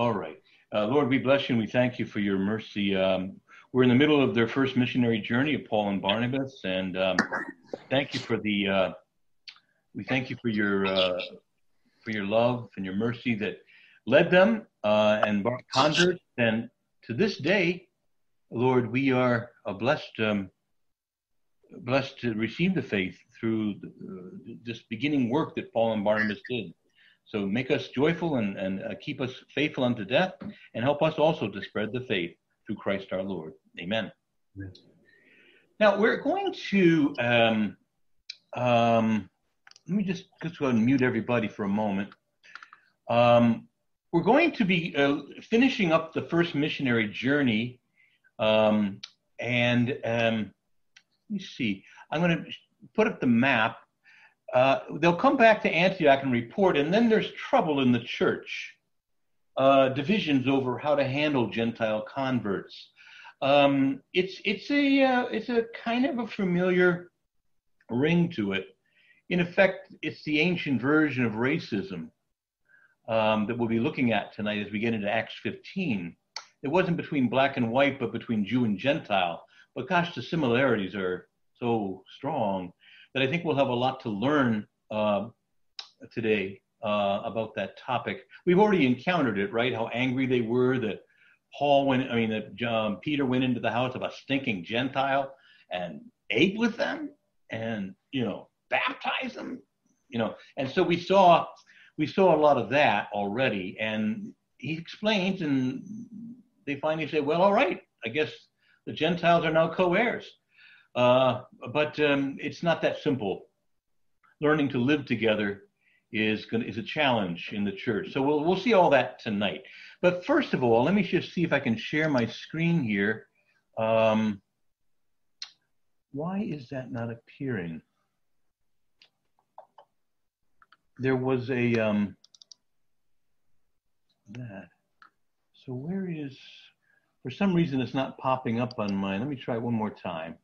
All right. Uh, Lord, we bless you and we thank you for your mercy. Um, we're in the middle of their first missionary journey of Paul and Barnabas, and um, thank you for the. Uh, we thank you for your uh, for your love and your mercy that led them uh, and converts. And to this day, Lord, we are blessed um, blessed to receive the faith through uh, this beginning work that Paul and Barnabas did. So make us joyful and, and uh, keep us faithful unto death, and help us also to spread the faith through Christ our Lord. Amen. Amen. Now we're going to um, um, let me just, just go ahead and mute everybody for a moment. Um, we're going to be uh, finishing up the first missionary journey, um, and um, let me see. I'm going to put up the map uh, they'll come back to Antioch and report, and then there's trouble in the church. Uh, divisions over how to handle Gentile converts. Um, it's it's a uh, it's a kind of a familiar ring to it. In effect, it's the ancient version of racism um, that we'll be looking at tonight as we get into Acts 15. It wasn't between black and white, but between Jew and Gentile. But gosh, the similarities are so strong that I think we'll have a lot to learn uh, today uh, about that topic. We've already encountered it, right? How angry they were that Paul went, I mean, that um, Peter went into the house of a stinking Gentile and ate with them and, you know, baptized them, you know. And so we saw, we saw a lot of that already. And he explains, and they finally say, well, all right, I guess the Gentiles are now co heirs. Uh, but um, it's not that simple. Learning to live together is going is a challenge in the church. So we'll we'll see all that tonight. But first of all, let me just see if I can share my screen here. Um, why is that not appearing? There was a um, that. So where is? For some reason, it's not popping up on mine. Let me try it one more time.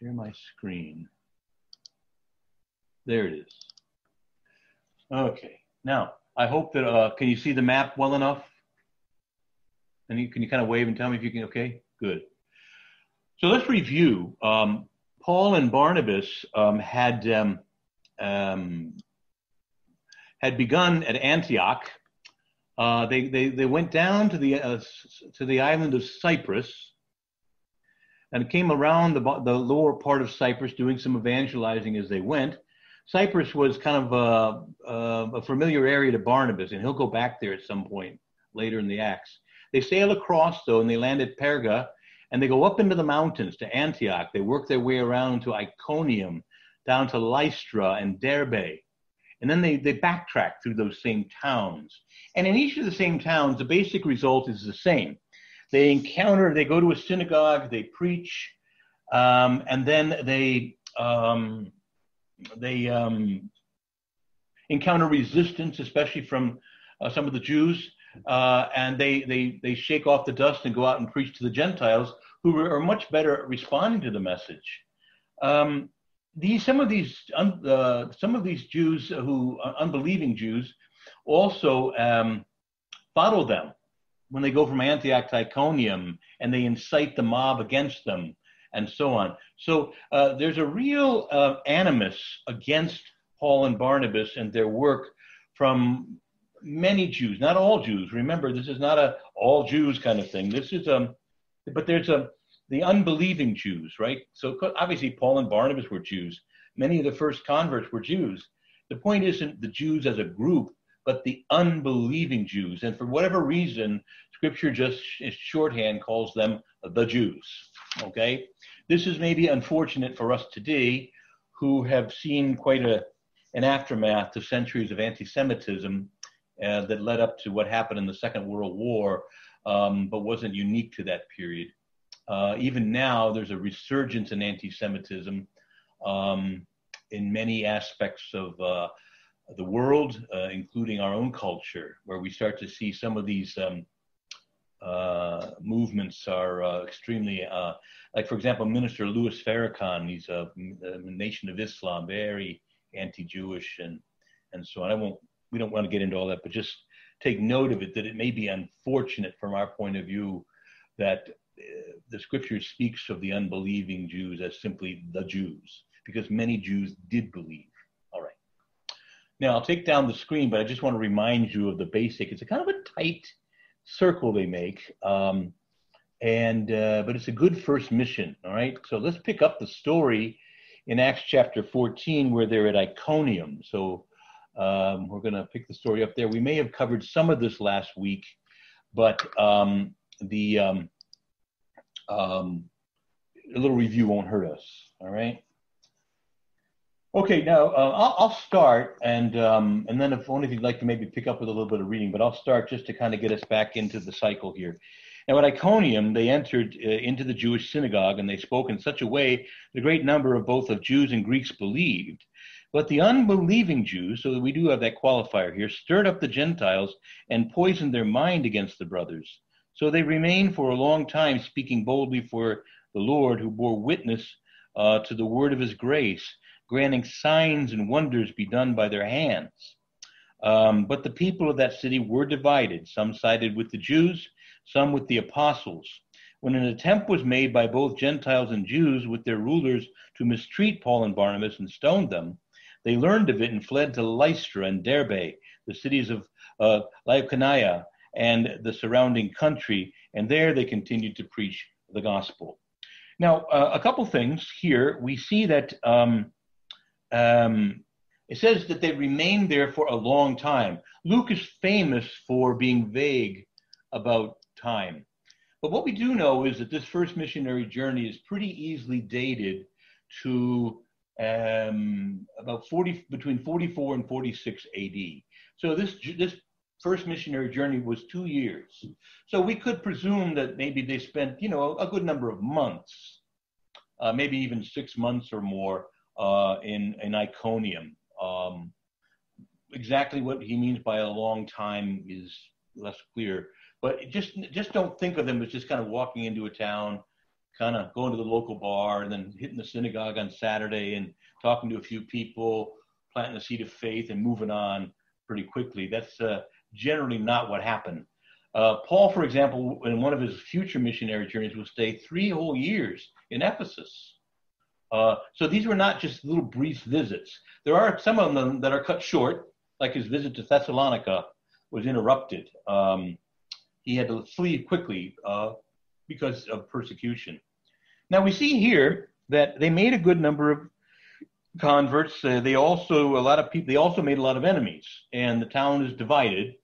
Share my screen. There it is. Okay. Now, I hope that, uh, can you see the map well enough? And you, can you kind of wave and tell me if you can, okay? Good. So let's review. Um, Paul and Barnabas um, had um, um had begun at Antioch. Uh, they, they, they went down to the, uh, to the island of Cyprus and came around the, the lower part of Cyprus doing some evangelizing as they went. Cyprus was kind of a, a, familiar area to Barnabas, and he'll go back there at some point later in the Acts. They sail across, though, and they land at Perga, and they go up into the mountains to Antioch. They work their way around to Iconium, down to Lystra and Derbe. And then they, they backtrack through those same towns. And in each of the same towns, the basic result is the same. They encounter, they go to a synagogue, they preach, um, and then they um, they um, encounter resistance, especially from uh, some of the Jews, uh, and they, they they shake off the dust and go out and preach to the Gentiles, who are much better at responding to the message. Um, these some of these uh, some of these Jews who unbelieving Jews also um, follow them when they go from Antioch to Iconium and they incite the mob against them and so on. So uh, there's a real uh, animus against Paul and Barnabas and their work from many Jews, not all Jews. Remember, this is not a all Jews kind of thing. This is um, but there's a the unbelieving Jews, right? So obviously Paul and Barnabas were Jews. Many of the first converts were Jews. The point isn't the Jews as a group, but the unbelieving Jews. And for whatever reason, Scripture just shorthand calls them the Jews. Okay? This is maybe unfortunate for us today who have seen quite a, an aftermath of centuries of anti Semitism uh, that led up to what happened in the Second World War, um, but wasn't unique to that period. Uh, even now, there's a resurgence in anti Semitism um, in many aspects of uh, the world, uh, including our own culture, where we start to see some of these um, uh, movements are uh, extremely, uh, like for example, Minister Louis Farrakhan, he's a, a Nation of Islam, very anti-Jewish and and so on. I won't, we don't want to get into all that, but just take note of it that it may be unfortunate from our point of view that uh, the scripture speaks of the unbelieving Jews as simply the Jews, because many Jews did believe. All right. Now I'll take down the screen, but I just want to remind you of the basic. It's a kind of a tight circle they make, um, and uh, but it's a good first mission. All right. So let's pick up the story in Acts chapter 14, where they're at Iconium. So um, we're going to pick the story up there. We may have covered some of this last week, but um, the um, um, a little review won't hurt us. All right. Okay, now uh, I'll, I'll, start, and um, and then if only if you'd like to maybe pick up with a little bit of reading, but I'll start just to kind of get us back into the cycle here. Now at Iconium, they entered uh, into the Jewish synagogue, and they spoke in such a way the great number of both of Jews and Greeks believed. But the unbelieving Jews, so that we do have that qualifier here, stirred up the Gentiles and poisoned their mind against the brothers. So they remained for a long time speaking boldly for the Lord, who bore witness uh, to the word of his grace, granting signs and wonders be done by their hands. Um, but the people of that city were divided. Some sided with the Jews, some with the apostles. When an attempt was made by both Gentiles and Jews with their rulers to mistreat Paul and Barnabas and stone them, they learned of it and fled to Lystra and Derbe, the cities of uh, Lycaonia, and the surrounding country, and there they continued to preach the gospel. Now, uh, a couple things here. We see that um, um, it says that they remained there for a long time. Luke is famous for being vague about time. But what we do know is that this first missionary journey is pretty easily dated to um, about 40 between 44 and 46 AD. So this this first missionary journey was two years. So we could presume that maybe they spent, you know, a good number of months, uh, maybe even six months or more uh, in, in Iconium. Um, exactly what he means by a long time is less clear. But just just don't think of them as just kind of walking into a town, kind of going to the local bar and then hitting the synagogue on Saturday and talking to a few people, planting a seed of faith and moving on pretty quickly. That's uh, generally not what happened. Uh, Paul, for example, in one of his future missionary journeys, will stay three whole years in Ephesus. Uh, so these were not just little brief visits. There are some of them that are cut short, like his visit to Thessalonica was interrupted. Um, he had to flee quickly uh, because of persecution. Now we see here that they made a good number of converts. Uh, they also a lot of people. They also made a lot of enemies, and the town is divided.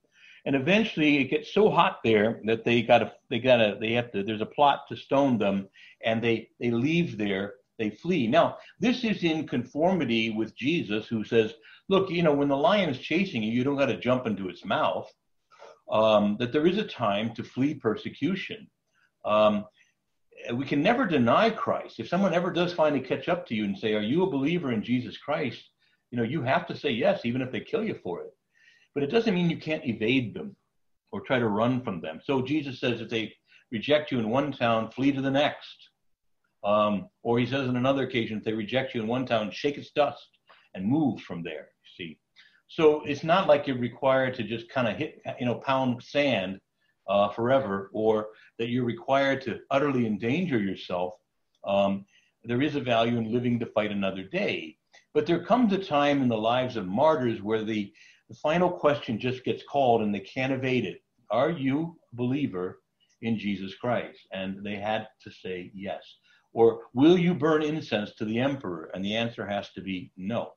And eventually, it gets so hot there that they got to, they got to, they have to. There's a plot to stone them, and they they leave there. They flee. Now, this is in conformity with Jesus, who says, "Look, you know, when the lion is chasing you, you don't got to jump into its mouth. Um, that there is a time to flee persecution." Um, we can never deny Christ. If someone ever does finally catch up to you and say, "Are you a believer in Jesus Christ?" You know, you have to say yes, even if they kill you for it. But it doesn't mean you can't evade them or try to run from them. So Jesus says, if they reject you in one town, flee to the next. Um, or he says on another occasion, if they reject you in one town, shake its dust and move from there. See, so it's not like you're required to just kind of hit, you know, pound sand uh, forever, or that you're required to utterly endanger yourself. Um, there is a value in living to fight another day. But there comes a time in the lives of martyrs where the the final question just gets called and they can't evade it. Are you a believer in Jesus Christ? And they had to say yes. Or will you burn incense to the emperor? And the answer has to be no.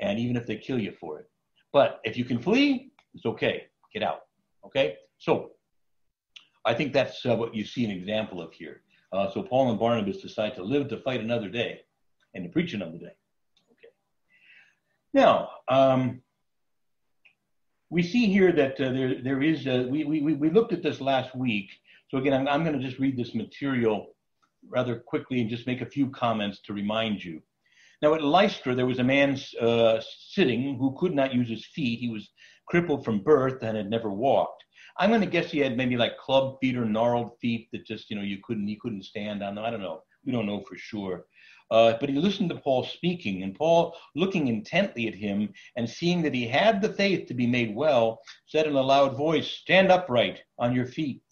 And even if they kill you for it. But if you can flee, it's okay. Get out. Okay? So I think that's uh, what you see an example of here. Uh, so Paul and Barnabas decide to live to fight another day and to preach another day. Okay. Now, um, we see here that uh, there, there is, a, we, we, we looked at this last week. So again, I'm, I'm going to just read this material rather quickly and just make a few comments to remind you. Now at Lystra, there was a man uh, sitting who could not use his feet. He was crippled from birth and had never walked. I'm going to guess he had maybe like club feet or gnarled feet that just, you know, you couldn't, he couldn't stand on them. I don't know. We don't know for sure. Uh, but he listened to Paul speaking, and Paul, looking intently at him and seeing that he had the faith to be made well, said in a loud voice, Stand upright on your feet.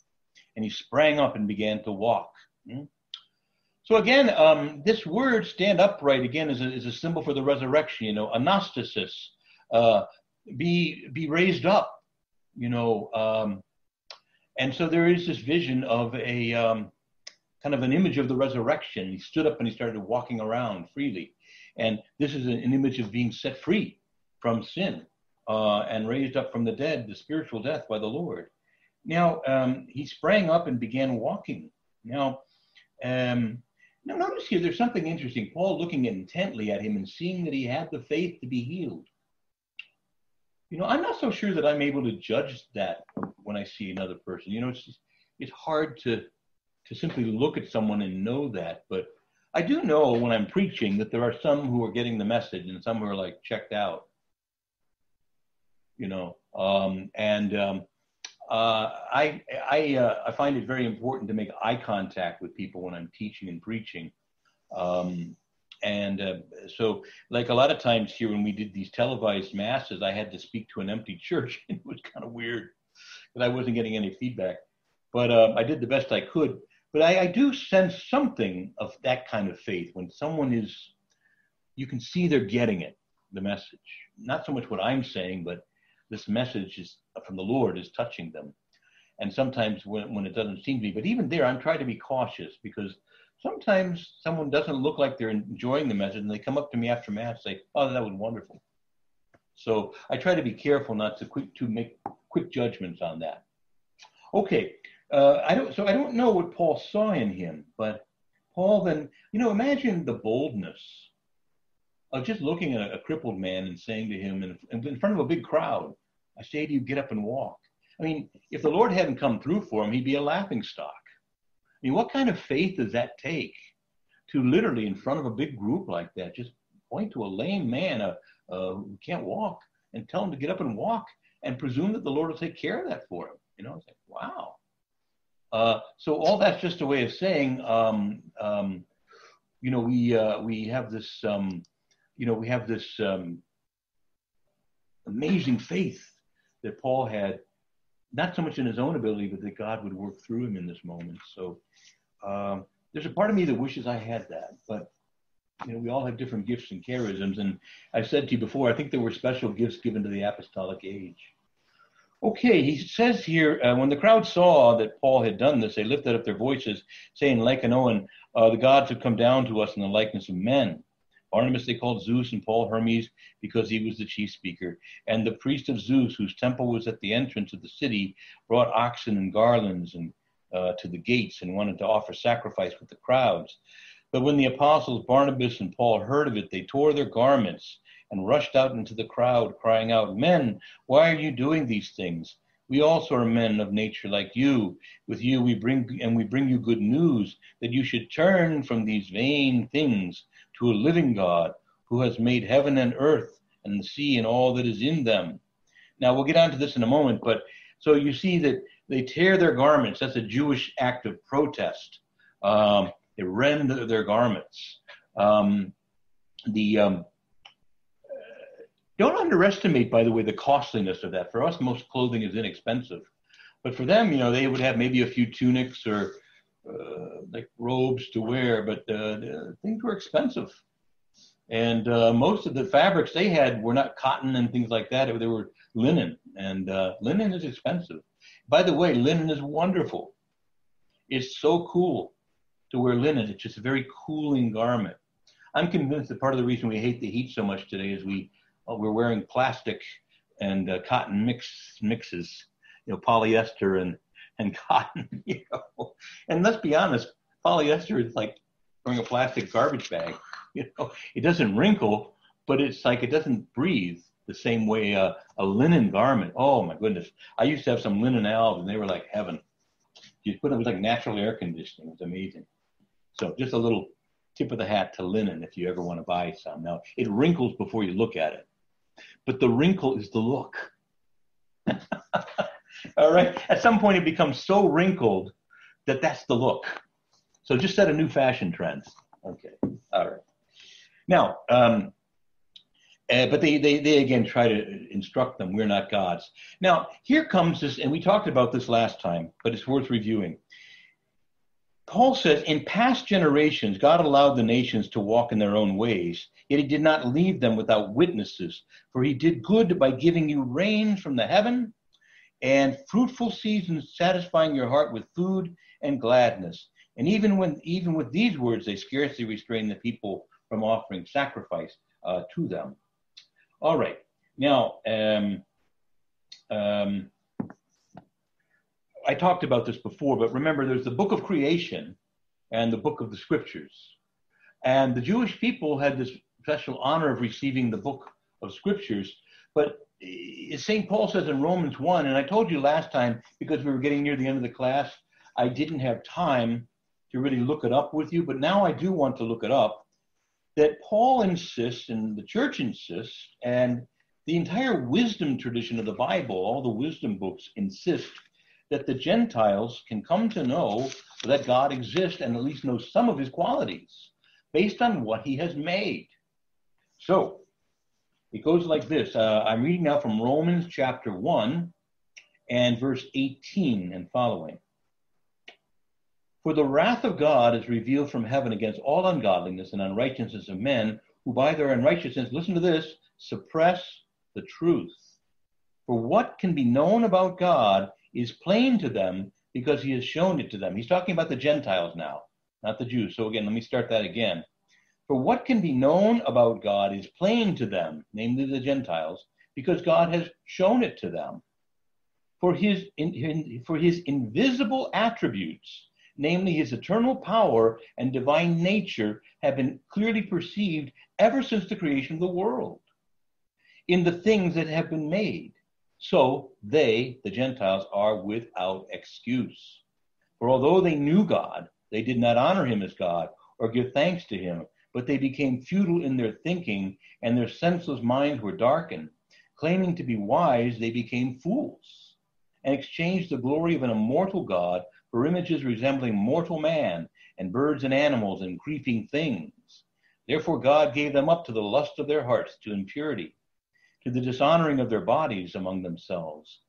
And he sprang up and began to walk. Hmm? So again, um, this word "stand upright" again is a, is a symbol for the resurrection. You know, anastasis, uh, be be raised up. You know, um, and so there is this vision of a um, kind of an image of the resurrection. He stood up and he started walking around freely. And this is an, image of being set free from sin uh, and raised up from the dead, the spiritual death by the Lord. Now, um, he sprang up and began walking. Now, um, now, notice here, there's something interesting. Paul looking intently at him and seeing that he had the faith to be healed. You know, I'm not so sure that I'm able to judge that when I see another person. You know, it's just, it's hard to to simply look at someone and know that. But I do know when I'm preaching that there are some who are getting the message and some who are like checked out. You know, um, and um, uh, I I uh, I find it very important to make eye contact with people when I'm teaching and preaching. Um, and uh, so, like a lot of times here, when we did these televised masses, I had to speak to an empty church. and it was kind of weird because I wasn't getting any feedback. But uh, I did the best I could. But I, I do sense something of that kind of faith when someone is, you can see they're getting it, the message. Not so much what I'm saying, but this message is from the Lord is touching them. And sometimes when, when it doesn't seem to be, but even there, I'm trying to be cautious because sometimes someone doesn't look like they're enjoying the message and they come up to me after mass and say, oh, that was wonderful. So I try to be careful not to quick to make quick judgments on that. Okay, uh, I don't. So I don't know what Paul saw in him, but Paul then, you know, imagine the boldness of just looking at a, crippled man and saying to him in, in front of a big crowd, "I say to you, get up and walk." I mean, if the Lord hadn't come through for him, he'd be a laughing stock. I mean, what kind of faith does that take to literally, in front of a big group like that, just point to a lame man uh, uh, who can't walk and tell him to get up and walk and presume that the Lord will take care of that for him? You know, it's like, wow. Uh, so all that's just a way of saying, um, um, you know, we uh, we have this, um, you know, we have this um, amazing faith that Paul had, not so much in his own ability, but that God would work through him in this moment. So um, there's a part of me that wishes I had that, but you know, we all have different gifts and charisms. And I said to you before, I think there were special gifts given to the apostolic age. Okay, he says here, uh, when the crowd saw that Paul had done this, they lifted up their voices, saying, "Like Lycaonian, uh, the gods have come down to us in the likeness of men. Barnabas they called Zeus and Paul Hermes because he was the chief speaker. And the priest of Zeus, whose temple was at the entrance of the city, brought oxen and garlands and uh, to the gates and wanted to offer sacrifice with the crowds. But when the apostles Barnabas and Paul heard of it, they tore their garments and rushed out into the crowd, crying out, Men, why are you doing these things? We also are men of nature like you. With you we bring and we bring you good news that you should turn from these vain things to a living God who has made heaven and earth and the sea and all that is in them. Now we'll get onto this in a moment, but so you see that they tear their garments. That's a Jewish act of protest. Um, they rend their garments. Um, the um, don't underestimate, by the way, the costliness of that. For us, most clothing is inexpensive, but for them, you know, they would have maybe a few tunics or uh, like robes to wear, but uh, things were expensive. And uh, most of the fabrics they had were not cotton and things like that. They were linen, and uh, linen is expensive. By the way, linen is wonderful. It's so cool to wear linen. It's just a very cooling garment. I'm convinced that part of the reason we hate the heat so much today is we well, we're wearing plastic and uh, cotton mix mixes, you know, polyester and and cotton, you know. And let's be honest, polyester is like wearing a plastic garbage bag. You know, it doesn't wrinkle, but it's like it doesn't breathe the same way a linen garment. Oh my goodness! I used to have some linen albs, and they were like heaven. You put them like natural air conditioning. It's amazing. So just a little tip of the hat to linen if you ever want to buy some. Now it wrinkles before you look at it but the wrinkle is the look. All right. At some point, it becomes so wrinkled that that's the look. So just set a new fashion trend. Okay. All right. Now, um, uh, but they, they, they again try to instruct them, we're not gods. Now, here comes this, and we talked about this last time, but it's worth reviewing. Paul says, in past generations, God allowed the nations to walk in their own ways, yet he did not leave them without witnesses, for he did good by giving you rain from the heaven and fruitful seasons, satisfying your heart with food and gladness. And even when even with these words, they scarcely restrain the people from offering sacrifice uh, to them. All right. Now, um, um, I talked about this before, but remember there's the book of creation and the book of the scriptures. And the Jewish people had this special honor of receiving the book of scriptures. But St. Paul says in Romans 1, and I told you last time because we were getting near the end of the class, I didn't have time to really look it up with you, but now I do want to look it up that Paul insists and the church insists, and the entire wisdom tradition of the Bible, all the wisdom books insist that the Gentiles can come to know that God exists and at least know some of his qualities based on what he has made. So it goes like this. Uh, I'm reading now from Romans chapter 1 and verse 18 and following. For the wrath of God is revealed from heaven against all ungodliness and unrighteousness of men who by their unrighteousness, listen to this, suppress the truth. For what can be known about God is plain to them because he has shown it to them. He's talking about the Gentiles now, not the Jews. So again, let me start that again. For what can be known about God is plain to them, namely the Gentiles, because God has shown it to them. For his, in, for his invisible attributes, namely his eternal power and divine nature, have been clearly perceived ever since the creation of the world in the things that have been made. So they, the Gentiles, are without excuse. For although they knew God, they did not honor him as God or give thanks to him, but they became futile in their thinking, and their senseless minds were darkened. Claiming to be wise, they became fools and exchanged the glory of an immortal God for images resembling mortal man and birds and animals and creeping things. Therefore, God gave them up to the lust of their hearts, to impurity, to the dishonoring of their bodies among themselves,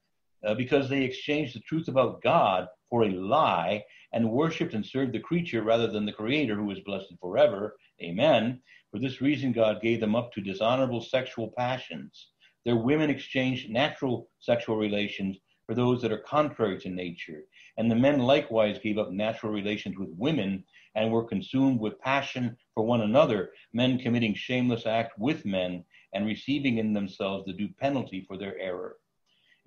uh, because they exchanged the truth about God for a lie and worshiped and served the creature rather than the Creator who is blessed forever. Amen. For this reason, God gave them up to dishonorable sexual passions. Their women exchanged natural sexual relations for those that are contrary to nature and the men likewise gave up natural relations with women and were consumed with passion for one another, men committing shameless acts with men and receiving in themselves the due penalty for their error.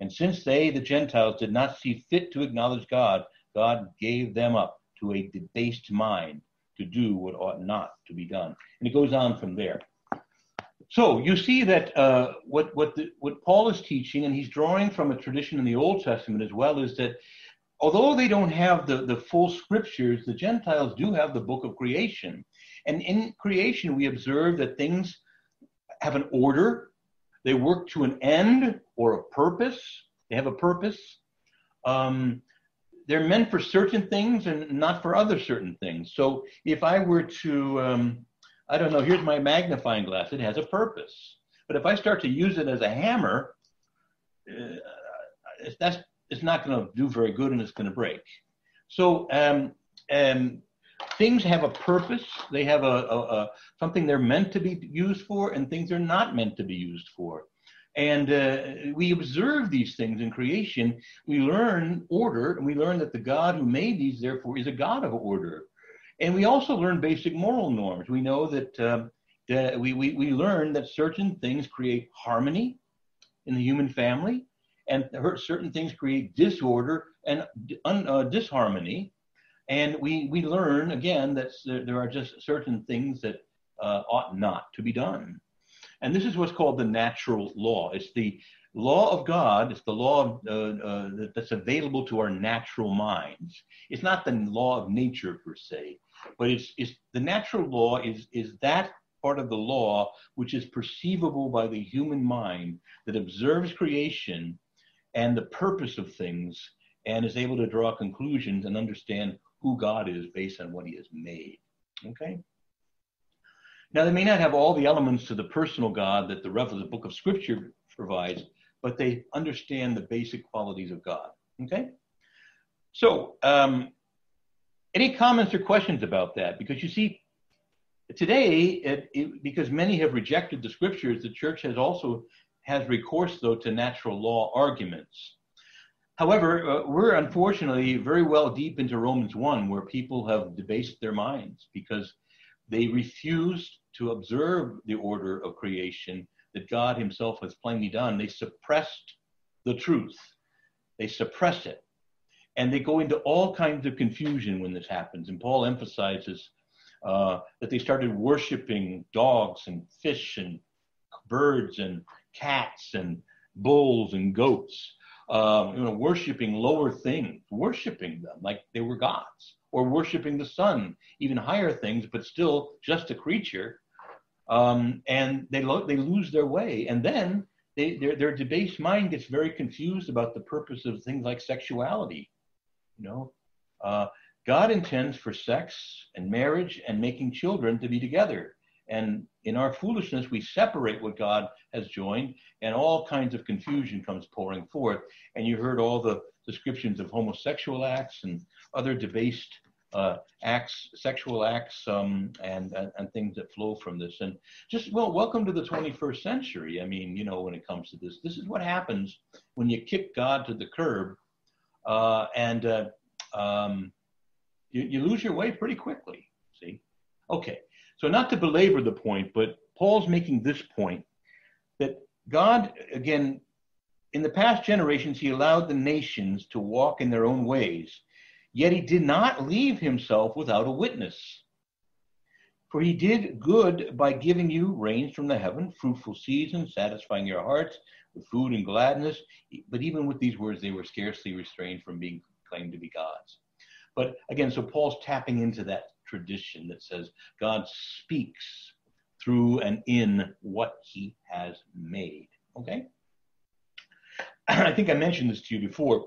And since they, the Gentiles, did not see fit to acknowledge God, God gave them up to a debased mind to do what ought not to be done. And it goes on from there. So you see that uh, what what the, what Paul is teaching, and he's drawing from a tradition in the Old Testament as well, is that although they don't have the, the full scriptures, the Gentiles do have the book of creation. And in creation, we observe that things have an order, they work to an end or a purpose, they have a purpose. Um, they're meant for certain things and not for other certain things. So if I were to, um, I don't know, here's my magnifying glass, it has a purpose. But if I start to use it as a hammer, uh, that's it's not going to do very good and it's going to break. So um, um, things have a purpose. They have a, a, a, something they're meant to be used for, and things they're not meant to be used for. And uh, we observe these things in creation. We learn order, and we learn that the God who made these, therefore, is a God of order. And we also learn basic moral norms. We know that, that we, we, we learn that certain things create harmony in the human family, and certain things create disorder and uh, disharmony. And we, we learn again that there are just certain things that uh, ought not to be done. And this is what's called the natural law. It's the law of God. It's the law of, uh, uh, that's available to our natural minds. It's not the law of nature per se, but it's, it's the natural law is, is that part of the law which is perceivable by the human mind that observes creation and the purpose of things and is able to draw conclusions and understand who God is based on what he has made. Okay? Now, they may not have all the elements to the personal God that the rest of the book of Scripture provides, but they understand the basic qualities of God. Okay? So, um, any comments or questions about that? Because you see, today, it, it, because many have rejected the Scriptures, the church has also has recourse, though, to natural law arguments. However, uh, we're unfortunately very well deep into Romans 1, where people have debased their minds because they refused to observe the order of creation that God Himself has plainly done. They suppressed the truth, they suppress it. And they go into all kinds of confusion when this happens. And Paul emphasizes uh, that they started worshiping dogs and fish and birds and cats and bulls and goats, um, you know, worshiping lower things, worshiping them like they were gods, or worshiping the sun, even higher things, but still just a creature. Um, and they lo- they lose their way, and then they, their their debased mind gets very confused about the purpose of things like sexuality. You know, uh, God intends for sex and marriage and making children to be together. And in our foolishness, we separate what God has joined, and all kinds of confusion comes pouring forth. And you heard all the descriptions of homosexual acts and other debased uh, acts, sexual acts, um, and, and, and things that flow from this. And just well, welcome to the 21st century. I mean, you know, when it comes to this, this is what happens when you kick God to the curb, uh, and uh, um, you, you lose your way pretty quickly. See, okay. So, not to belabor the point, but Paul's making this point that God, again, in the past generations, he allowed the nations to walk in their own ways, yet he did not leave himself without a witness. For he did good by giving you rains from the heaven, fruitful seasons, satisfying your hearts with food and gladness. But even with these words, they were scarcely restrained from being claimed to be gods. But again, so Paul's tapping into that tradition that says God speaks through and in what he has made. Okay? I think I mentioned this to you before.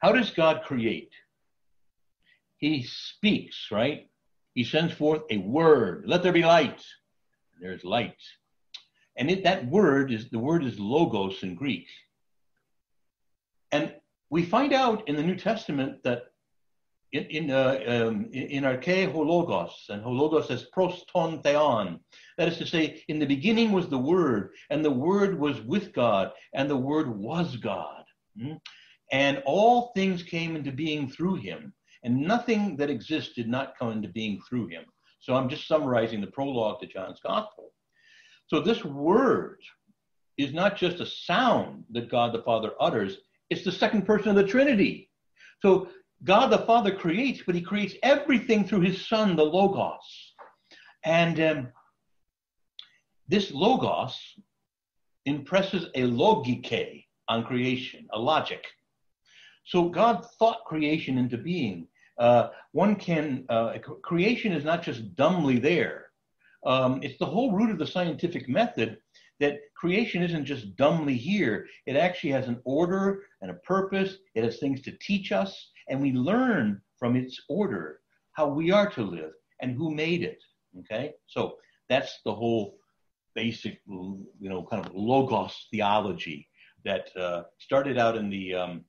How does God create? He speaks, right? He sends forth a word. Let there be light. There's light. And it, that word is the word is logos in Greek. And we find out in the New Testament that in in uh, um, in arche ho logos, and ho logos is pros ton theon. That is to say, in the beginning was the Word, and the Word was with God, and the Word was God. Hmm? And all things came into being through him, and nothing that exists did not come into being through him. So I'm just summarizing the prologue to John's Gospel. So this word is not just a sound that God the Father utters, it's the second person of the Trinity. So God the Father creates, but he creates everything through his Son, the Logos. And um, this Logos impresses a logike on creation, a logic. So God thought creation into being. Uh, one can, uh, creation is not just dumbly there. Um, it's the whole root of the scientific method that creation isn't just dumbly here. It actually has an order and a purpose. It has things to teach us and we learn from its order how we are to live and who made it. Okay, so that's the whole basic, you know, kind of logos theology that uh, started out in the um,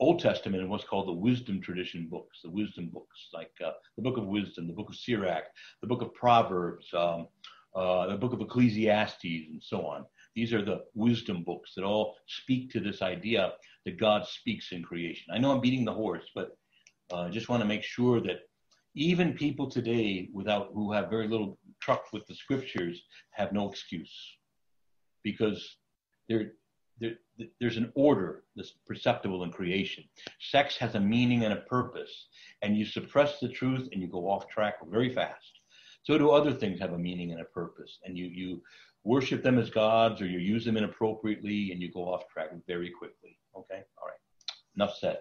Old Testament in what's called the wisdom tradition books, the wisdom books, like uh, the book of wisdom, the book of Sirach, the book of Proverbs, um, uh, the book of Ecclesiastes, and so on. These are the wisdom books that all speak to this idea that God speaks in creation. I know I'm beating the horse, but I uh, just want to make sure that even people today without who have very little truck with the scriptures have no excuse because there, there, there's an order that's perceptible in creation. Sex has a meaning and a purpose, and you suppress the truth and you go off track very fast. So do other things have a meaning and a purpose, and you you worship them as gods or you use them inappropriately and you go off track very quickly. Okay, all right. Enough said.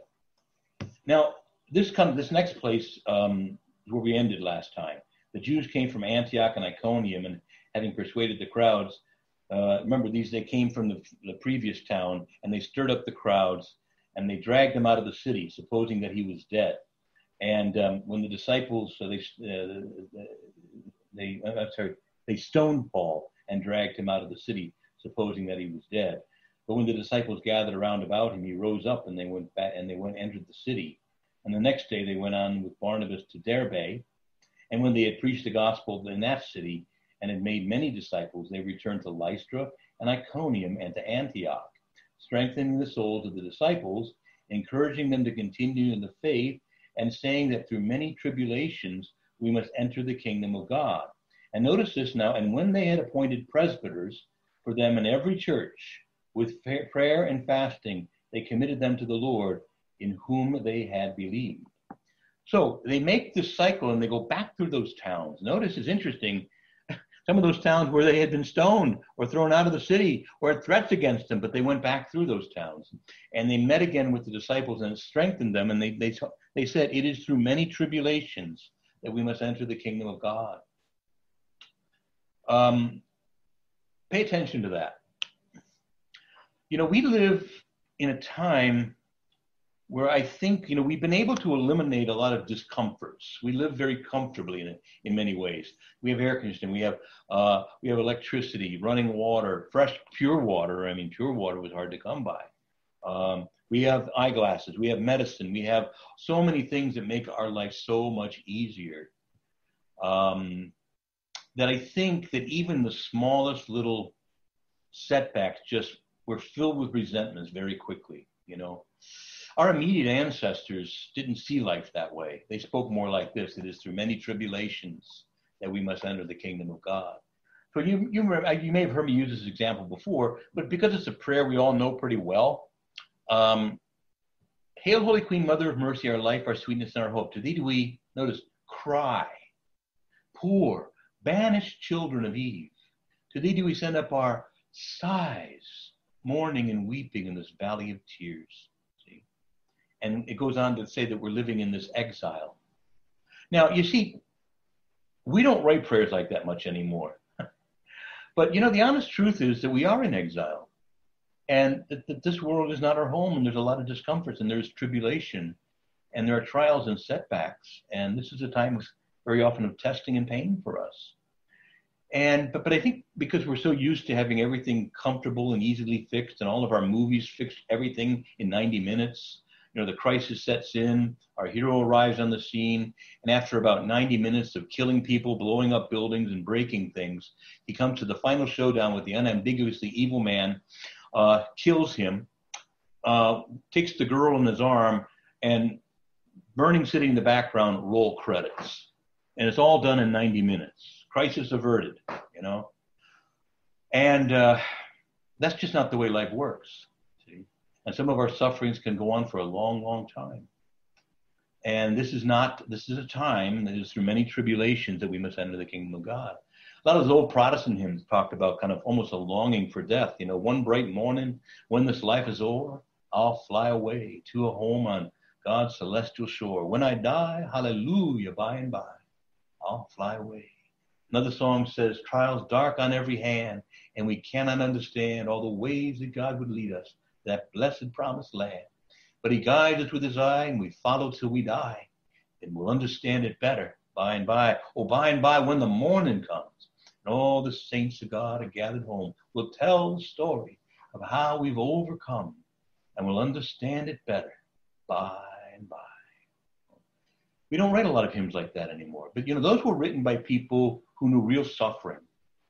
Now, this comes this next place um, where we ended last time. The Jews came from Antioch and Iconium, and having persuaded the crowds, uh, remember these they came from the, the previous town, and they stirred up the crowds, and they dragged him out of the city, supposing that he was dead. And um, when the disciples, uh, they, uh, they uh, I'm sorry, they stoned Paul and dragged him out of the city, supposing that he was dead. But when the disciples gathered around about him, he rose up and they went back and they went entered the city. And the next day they went on with Barnabas to Derbe. And when they had preached the gospel in that city and had made many disciples, they returned to Lystra and Iconium and to Antioch, strengthening the souls of the disciples, encouraging them to continue in the faith, and saying that through many tribulations we must enter the kingdom of God. And notice this now, and when they had appointed presbyters for them in every church, with prayer and fasting, they committed them to the Lord in whom they had believed. So they make this cycle and they go back through those towns. Notice it's interesting. Some of those towns where they had been stoned or thrown out of the city or had threats against them, but they went back through those towns and they met again with the disciples and strengthened them. And they, they, they said, It is through many tribulations that we must enter the kingdom of God. Um, pay attention to that. You know, we live in a time where I think, you know, we've been able to eliminate a lot of discomforts. We live very comfortably in in many ways. We have air conditioning, we have uh, we have electricity, running water, fresh, pure water. I mean, pure water was hard to come by. Um, we have eyeglasses, we have medicine, we have so many things that make our life so much easier. Um, that I think that even the smallest little setbacks just were filled with resentments very quickly, you know. Our immediate ancestors didn't see life that way. They spoke more like this it is through many tribulations that we must enter the kingdom of God. So you, you, remember, you may have heard me use this example before, but because it's a prayer we all know pretty well, um, Hail, Holy Queen, Mother of Mercy, our life, our sweetness, and our hope. To thee do we, notice, cry, poor, banished children of Eve. To thee do we send up our sighs, mourning and weeping in this valley of tears. See? And it goes on to say that we're living in this exile. Now, you see, we don't write prayers like that much anymore. but, you know, the honest truth is that we are in exile. And that, that this world is not our home, and there's a lot of discomforts, and there's tribulation, and there are trials and setbacks. And this is a time very often of testing and pain for us. And but but I think because we're so used to having everything comfortable and easily fixed, and all of our movies fix everything in 90 minutes. You know, the crisis sets in, our hero arrives on the scene, and after about 90 minutes of killing people, blowing up buildings, and breaking things, he comes to the final showdown with the unambiguously evil man, uh, kills him, uh, takes the girl in his arm, and Burning City in the background, roll credits. And it's all done in 90 minutes crisis averted, you know. And uh, that's just not the way life works. See? And some of our sufferings can go on for a long, long time. And this is not, this is a time that is through many tribulations that we must enter the kingdom of God. A lot of those old Protestant hymns talked about kind of almost a longing for death. You know, one bright morning when this life is over, I'll fly away to a home on God's celestial shore. When I die, hallelujah, by and by, I'll fly away. Another song says, Trials dark on every hand, and we cannot understand all the ways that God would lead us, that blessed promised land. But He guides us with His eye, and we follow till we die. And we'll understand it better by and by. Oh, by and by, when the morning comes, and all the saints of God are gathered home, we'll tell the story of how we've overcome, and we'll understand it better by and by. We don't write a lot of hymns like that anymore. But you know, those were written by people who knew real suffering,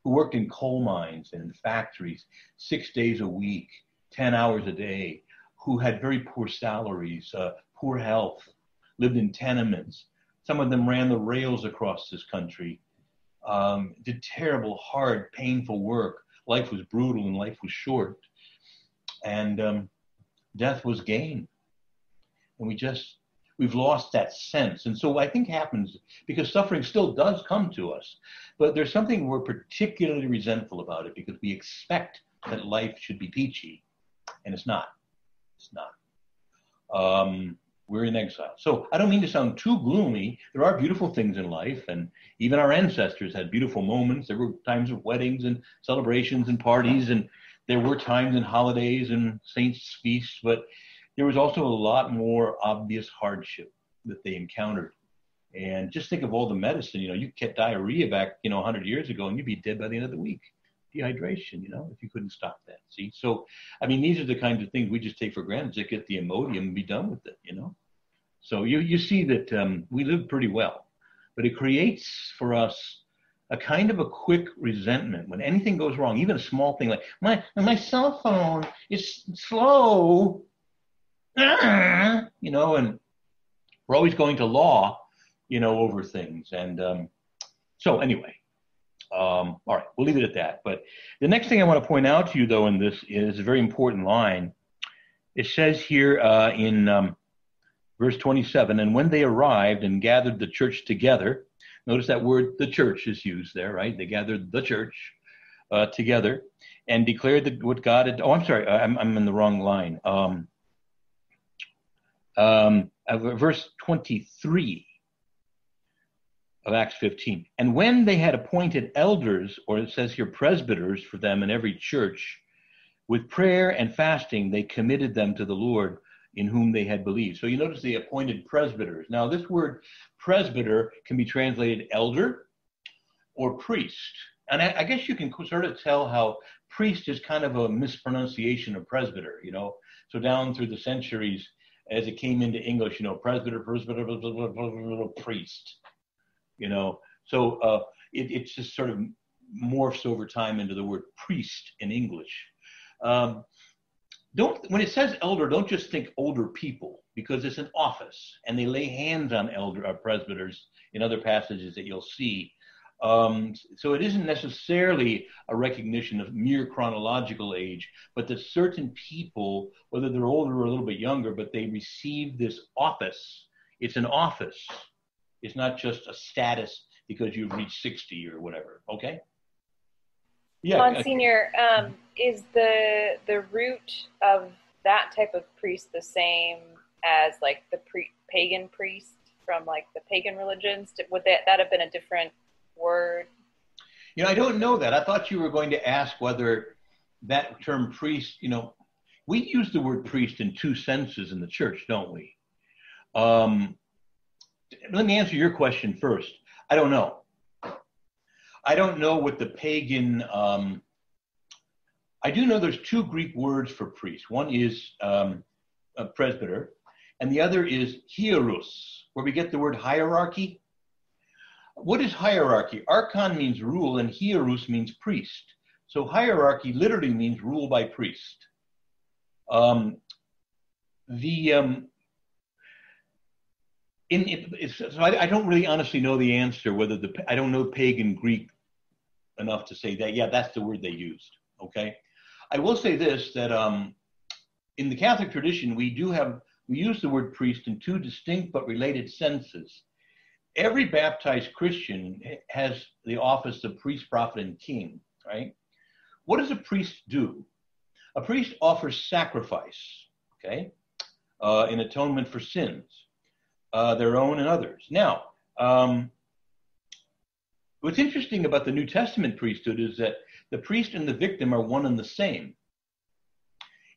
who worked in coal mines and in factories six days a week, 10 hours a day, who had very poor salaries, uh, poor health, lived in tenements. Some of them ran the rails across this country, um, did terrible, hard, painful work. Life was brutal and life was short. And um, death was gain. And we just we've lost that sense. And so I think happens because suffering still does come to us, but there's something we're particularly resentful about it because we expect that life should be peachy, and it's not. It's not. Um, we're in exile. So I don't mean to sound too gloomy. There are beautiful things in life, and even our ancestors had beautiful moments. There were times of weddings and celebrations and parties, and there were times and holidays and saints' feasts, but there was also a lot more obvious hardship that they encountered. And just think of all the medicine, you know, you get diarrhea back, you know, 100 years ago and you'd be dead by the end of the week. Dehydration, you know, if you couldn't stop that. See, so, I mean, these are the kinds of things we just take for granted. Just get the Imodium and be done with it, you know. So you, you see that um, we live pretty well, but it creates for us a kind of a quick resentment when anything goes wrong, even a small thing like my my cell phone is slow, you know, and we're always going to law, you know, over things. And um, so anyway, um, all right, we'll leave it at that. But the next thing I want to point out to you, though, in this is a very important line. It says here uh, in um, verse 27, and when they arrived and gathered the church together Notice that word, the church, is used there, right? They gathered the church uh, together and declared that what God had. Oh, I'm sorry, I'm, I'm in the wrong line. Um, um, verse 23 of Acts 15. And when they had appointed elders, or it says here presbyters for them in every church, with prayer and fasting, they committed them to the Lord in whom they had believed. So you notice they appointed presbyters. Now, this word presbyter can be translated elder or priest. And I, I, guess you can sort of tell how priest is kind of a mispronunciation of presbyter, you know. So down through the centuries, as it came into English, you know, presbyter, presbyter, priest, you know. So uh, it, it's just sort of morphs over time into the word priest in English. Um, don't when it says elder, don't just think older people because it's an office and they lay hands on elder uh, presbyters in other passages that you'll see. Um, so it isn't necessarily a recognition of mere chronological age, but that certain people, whether they're older or a little bit younger, but they receive this office. It's an office. It's not just a status because you've reached 60 or whatever. Okay. Yeah, Monsignor, um, is the the root of that type of priest the same as like the pre- pagan priest from like the pagan religions? Would that that have been a different word? You know, I don't know that. I thought you were going to ask whether that term priest. You know, we use the word priest in two senses in the church, don't we? Um, let me answer your question first. I don't know. I don't know what the pagan. Um, I do know there's two Greek words for priest. One is um, a presbyter, and the other is hieros, where we get the word hierarchy. What is hierarchy? Archon means rule, and hierus means priest. So hierarchy literally means rule by priest. Um, the um, in, so I, I, don't really honestly know the answer whether the I don't know pagan Greek enough to say that, yeah, that's the word they used. Okay. I will say this that um, in the Catholic tradition, we do have, we use the word priest in two distinct but related senses. Every baptized Christian has the office of priest, prophet, and king, right? What does a priest do? A priest offers sacrifice, okay, uh, in atonement for sins, uh, their own and others. Now, um, What's interesting about the New Testament priesthood is that the priest and the victim are one and the same.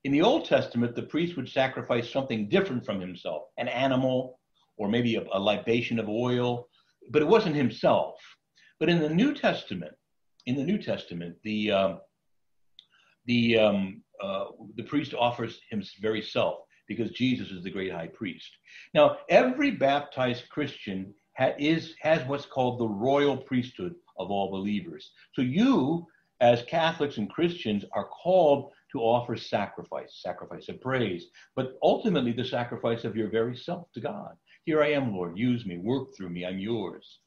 In the Old Testament, the priest would sacrifice something different from himself, an animal, or maybe a, a libation of oil, but it wasn't himself. But in the New Testament, in the New Testament, the um, the um, uh, the priest offers his very self because Jesus is the great high priest. Now, every baptized Christian ha- is has what's called the royal priesthood of all believers. So you, as Catholics and Christians, are called to offer sacrifice, sacrifice of praise, but ultimately the sacrifice of your very self to God. Here I am, Lord, use me, work through me, I'm yours.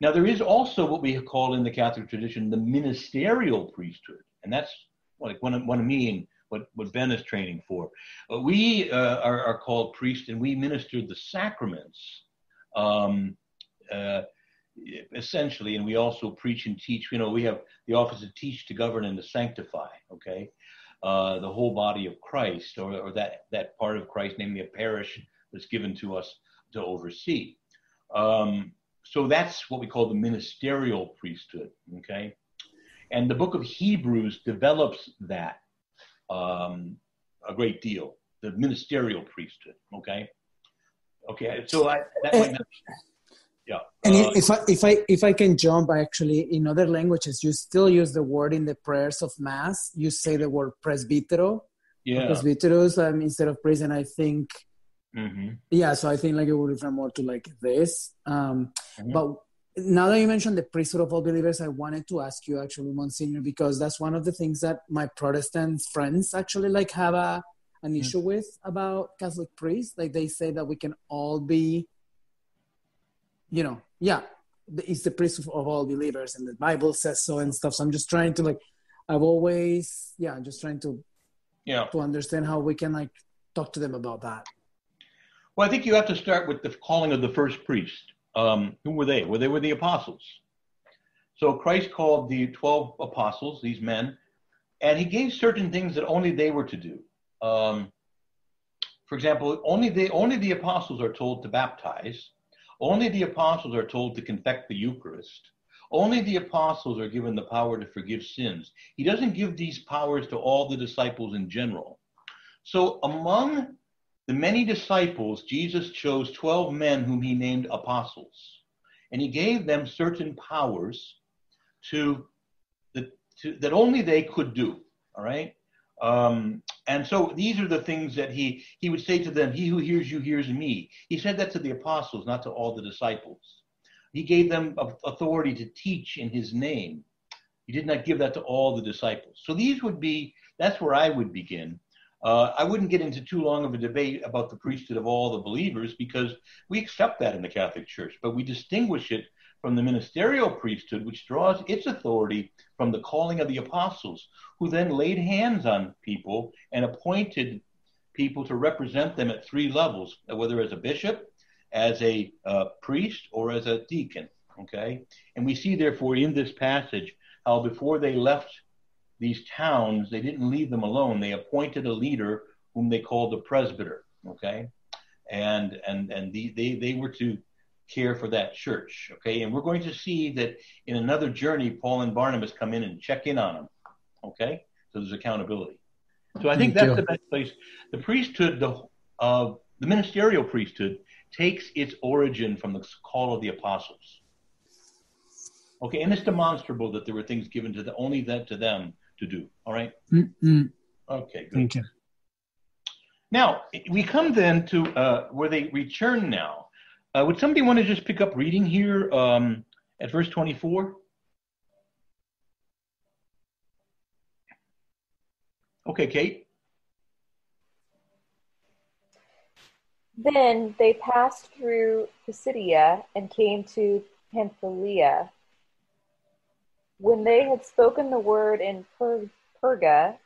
Now, there is also what we call in the Catholic tradition the ministerial priesthood, and that's like one, one of me and what, what Ben is training for. Uh, we uh, are, are, called priests and we minister the sacraments um, uh, essentially, and we also preach and teach. You know, we have the office to teach, to govern, and to sanctify. Okay, uh, the whole body of Christ, or, or that that part of Christ, namely a parish, that's given to us to oversee. Um, so that's what we call the ministerial priesthood. Okay, and the book of Hebrews develops that um, a great deal. The ministerial priesthood. Okay. Okay, so I, that might Yeah. And uh, if I if I if I can jump, actually, in other languages, you still use the word in the prayers of mass. You say the word presbytero. Yeah. Presbyteros um, instead of priest, and I think. Mm-hmm. Yeah, so I think like it would refer more to like this. Um, Mhm. But now that you mentioned the priesthood of all believers, I wanted to ask you actually, Monsignor, because that's one of the things that my Protestant friends actually like have a an Mm. issue with about Catholic priests. Like they say that we can all be, you know, yeah, the- it's the priesthood of all believers, and the Bible says so and stuff. So I'm just trying to like, I've always, yeah, I'm just trying to Yeah. to understand how we can like talk to them about that. Well, I think you have to start with the calling of the first priest. Um, who were they? Well, they were the apostles. So Christ called the 12 apostles, these men, and he gave certain things that only they were to do. Um, for example, only they, only the apostles are told to baptize. Only the apostles are told to confect the Eucharist. Only the apostles are given the power to forgive sins. He doesn't give these powers to all the disciples in general. So among the many disciples, Jesus chose 12 men whom he named apostles, and he gave them certain powers to, the, to that only they could do. All right. Um, and so these are the things that he he would say to them. He who hears you hears me. He said that to the apostles, not to all the disciples. He gave them authority to teach in his name. He did not give that to all the disciples. So these would be. That's where I would begin. Uh, I wouldn't get into too long of a debate about the priesthood of all the believers because we accept that in the Catholic Church, but we distinguish it from the ministerial priesthood, which draws its authority from the calling of the apostles, who then laid hands on people and appointed people to represent them at three levels, whether as a bishop, as a uh, priest, or as a deacon. Okay? And we see, therefore, in this passage how before they left these towns, they didn't leave them alone. They appointed a leader whom they called the presbyter. Okay, and and and the, they they were to care for that church. Okay, and we're going to see that in another journey, Paul and Barnabas come in and check in on them. Okay, so there's accountability. So I think that's the best place. The priesthood, the uh, the ministerial priesthood, takes its origin from the call of the apostles. Okay, and it's demonstrable that there were things given to the, only that to them to do. All right. Mm-mm. Okay. Good. Thank you. Now we come then to uh, where they return. Now, uh, would somebody want to just pick up reading here um, at verse twenty-four? Okay, Kate. Then they passed through Pisidia and came to Pamphylia. When they had spoken the word in per- Perga,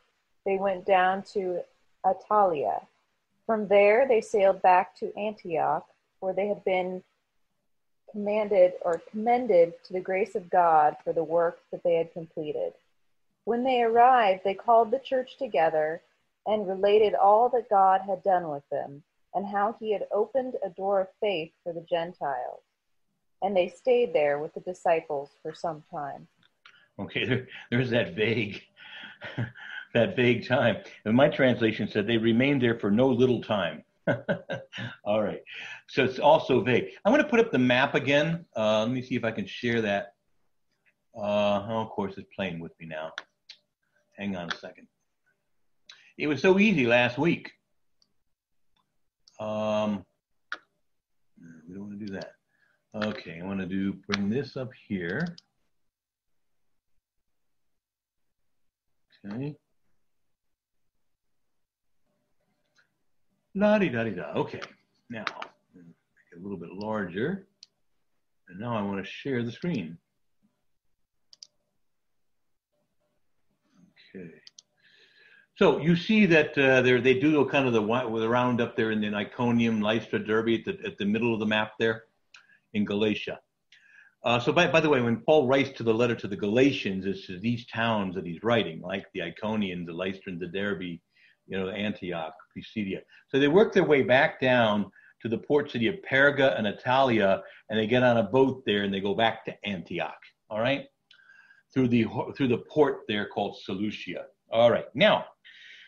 they went down to Attalia. From there, they sailed back to Antioch, where they had been commanded or commended to the grace of God for the work that they had completed. When they arrived, they called the church together and related all that God had done with them and how he had opened a door of faith for the Gentiles. And they stayed there with the disciples for some time. Okay, there, there's that vague, that vague time. And my translation said they remained there for no little time. All right, so it's also vague. I'm going to put up the map again. Uh, let me see if I can share that. Uh, oh, of course, it's playing with me now. Hang on a second. It was so easy last week. Um, we don't want to do that. Okay, I want to do bring this up here. Okay. La di da di da. Okay. Now, make it a little bit larger. And now I want to share the screen. Okay. So you see that uh, there they do kind of the the round up there in the Iconium, Lystra, Derbe at the, at the middle of the map there in Galatia. Uh, so by, by the way, when Paul writes to the letter to the Galatians, it's to these towns that he's writing, like the Iconians, the Lystra, the Derbe, you know, Antioch, Pisidia. So they work their way back down to the port city of Perga and Italia, and they get on a boat there and they go back to Antioch. All right, through the through the port there called Seleucia. All right, now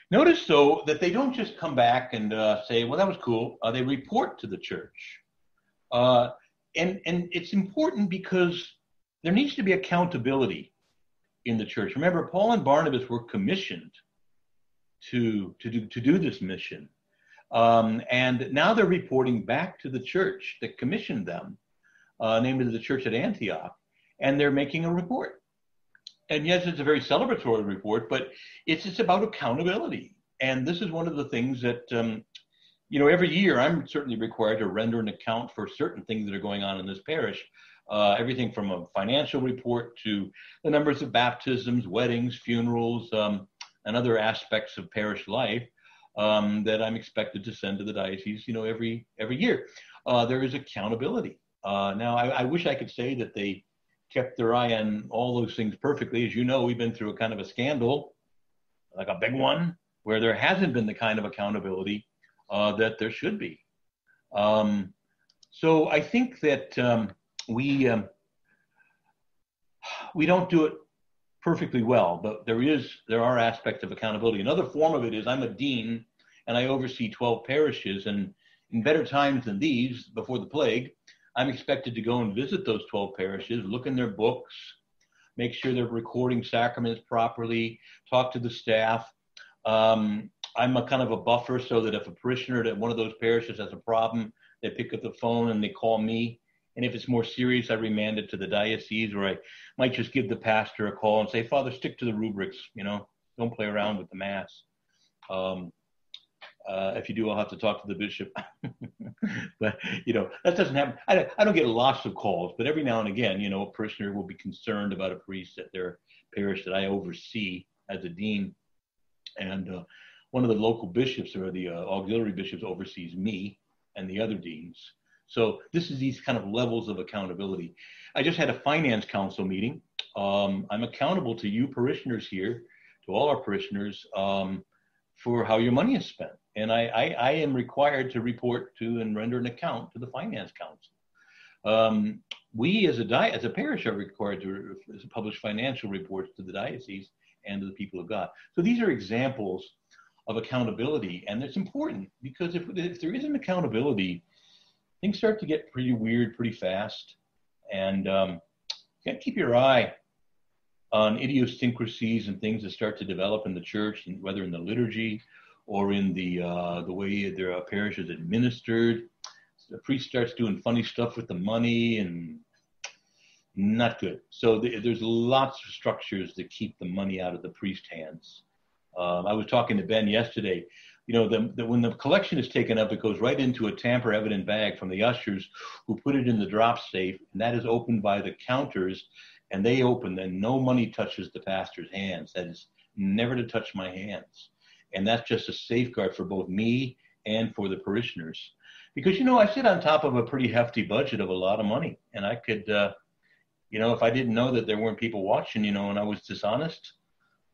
notice though that they don't just come back and uh, say, "Well, that was cool." Uh, they report to the church. Uh, and and it's important because there needs to be accountability in the church. Remember, Paul and Barnabas were commissioned to to do to do this mission, um, and now they're reporting back to the church that commissioned them, uh, namely the church at Antioch, and they're making a report. And yes, it's a very celebratory report, but it's it's about accountability. And this is one of the things that um, you know, every year I'm certainly required to render an account for certain things that are going on in this parish. Uh, everything from a financial report to the numbers of baptisms, weddings, funerals, um, and other aspects of parish life um, that I'm expected to send to the diocese, you know, every every year. Uh, there is accountability. Uh, now, I, I, wish I could say that they kept their eye on all those things perfectly. As you know, we've been through a kind of a scandal, like a big one, where there hasn't been the kind of accountability uh, that there should be. Um, so I think that um, we um, we don't do it perfectly well, but there is there are aspects of accountability. Another form of it is I'm a dean and I oversee 12 parishes, and in better times than these, before the plague, I'm expected to go and visit those 12 parishes, look in their books, make sure they're recording sacraments properly, talk to the staff, um, I'm a kind of a buffer so that if a parishioner at one of those parishes has a problem, they pick up the phone and they call me. And if it's more serious, I remand it to the diocese, or I might just give the pastor a call and say, Father, stick to the rubrics, you know, don't play around with the mass. Um, uh, if you do, I'll have to talk to the bishop. but you know that doesn't happen. I, I don't get lots of calls, but every now and again, you know, a parishioner will be concerned about a priest at their parish that I oversee as a dean, and uh, one of the local bishops or the uh, auxiliary bishops oversees me and the other deans. So this is these kind of levels of accountability. I just had a finance council meeting. Um, I'm accountable to you parishioners here, to all our parishioners, um, for how your money is spent. And I, I, I, am required to report to and render an account to the finance council. Um, we as a di- as a parish are required to publish financial reports to the diocese and to the people of God. So these are examples of accountability. And it's important because if, if there isn't accountability, things start to get pretty weird pretty fast. And um, you keep your eye on idiosyncrasies and things that start to develop in the church, whether in the liturgy or in the uh, the way their parish is administered. The priest starts doing funny stuff with the money and not good. So there's lots of structures that keep the money out of the priest hands. Um, I was talking to Ben yesterday. You know, when the collection is taken up, it goes right into a tamper evident bag from the ushers who put it in the drop safe, and that is opened by the counters, and they open, and no money touches the pastor's hands. That is never to touch my hands. And that's just a safeguard for both me and for the parishioners. Because, you know, I sit on top of a pretty hefty budget of a lot of money, and I could, uh, you know, if I didn't know that there weren't people watching, you know, and I was dishonest,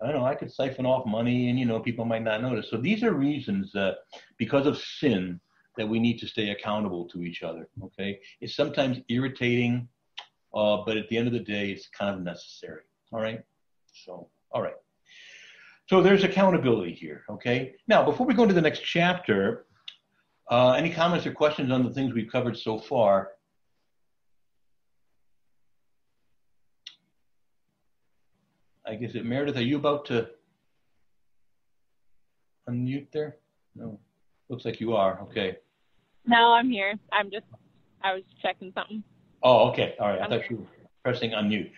I don't know, I could siphon off money and, you know, people might not notice. So these are reasons that because of sin that we need to stay accountable to each other. Okay. It's sometimes irritating, uh, but at the end of the day, it's kind of necessary. All right. So, all right. So there's accountability here. Okay. Now, before we go into the next chapter, uh, any comments or questions on the things we've covered so far? I guess it Meredith, are you about to unmute there? No. Looks like you are. Okay. No, I'm here. I'm just I was checking something. Oh, okay. All right. I thought you were pressing unmute.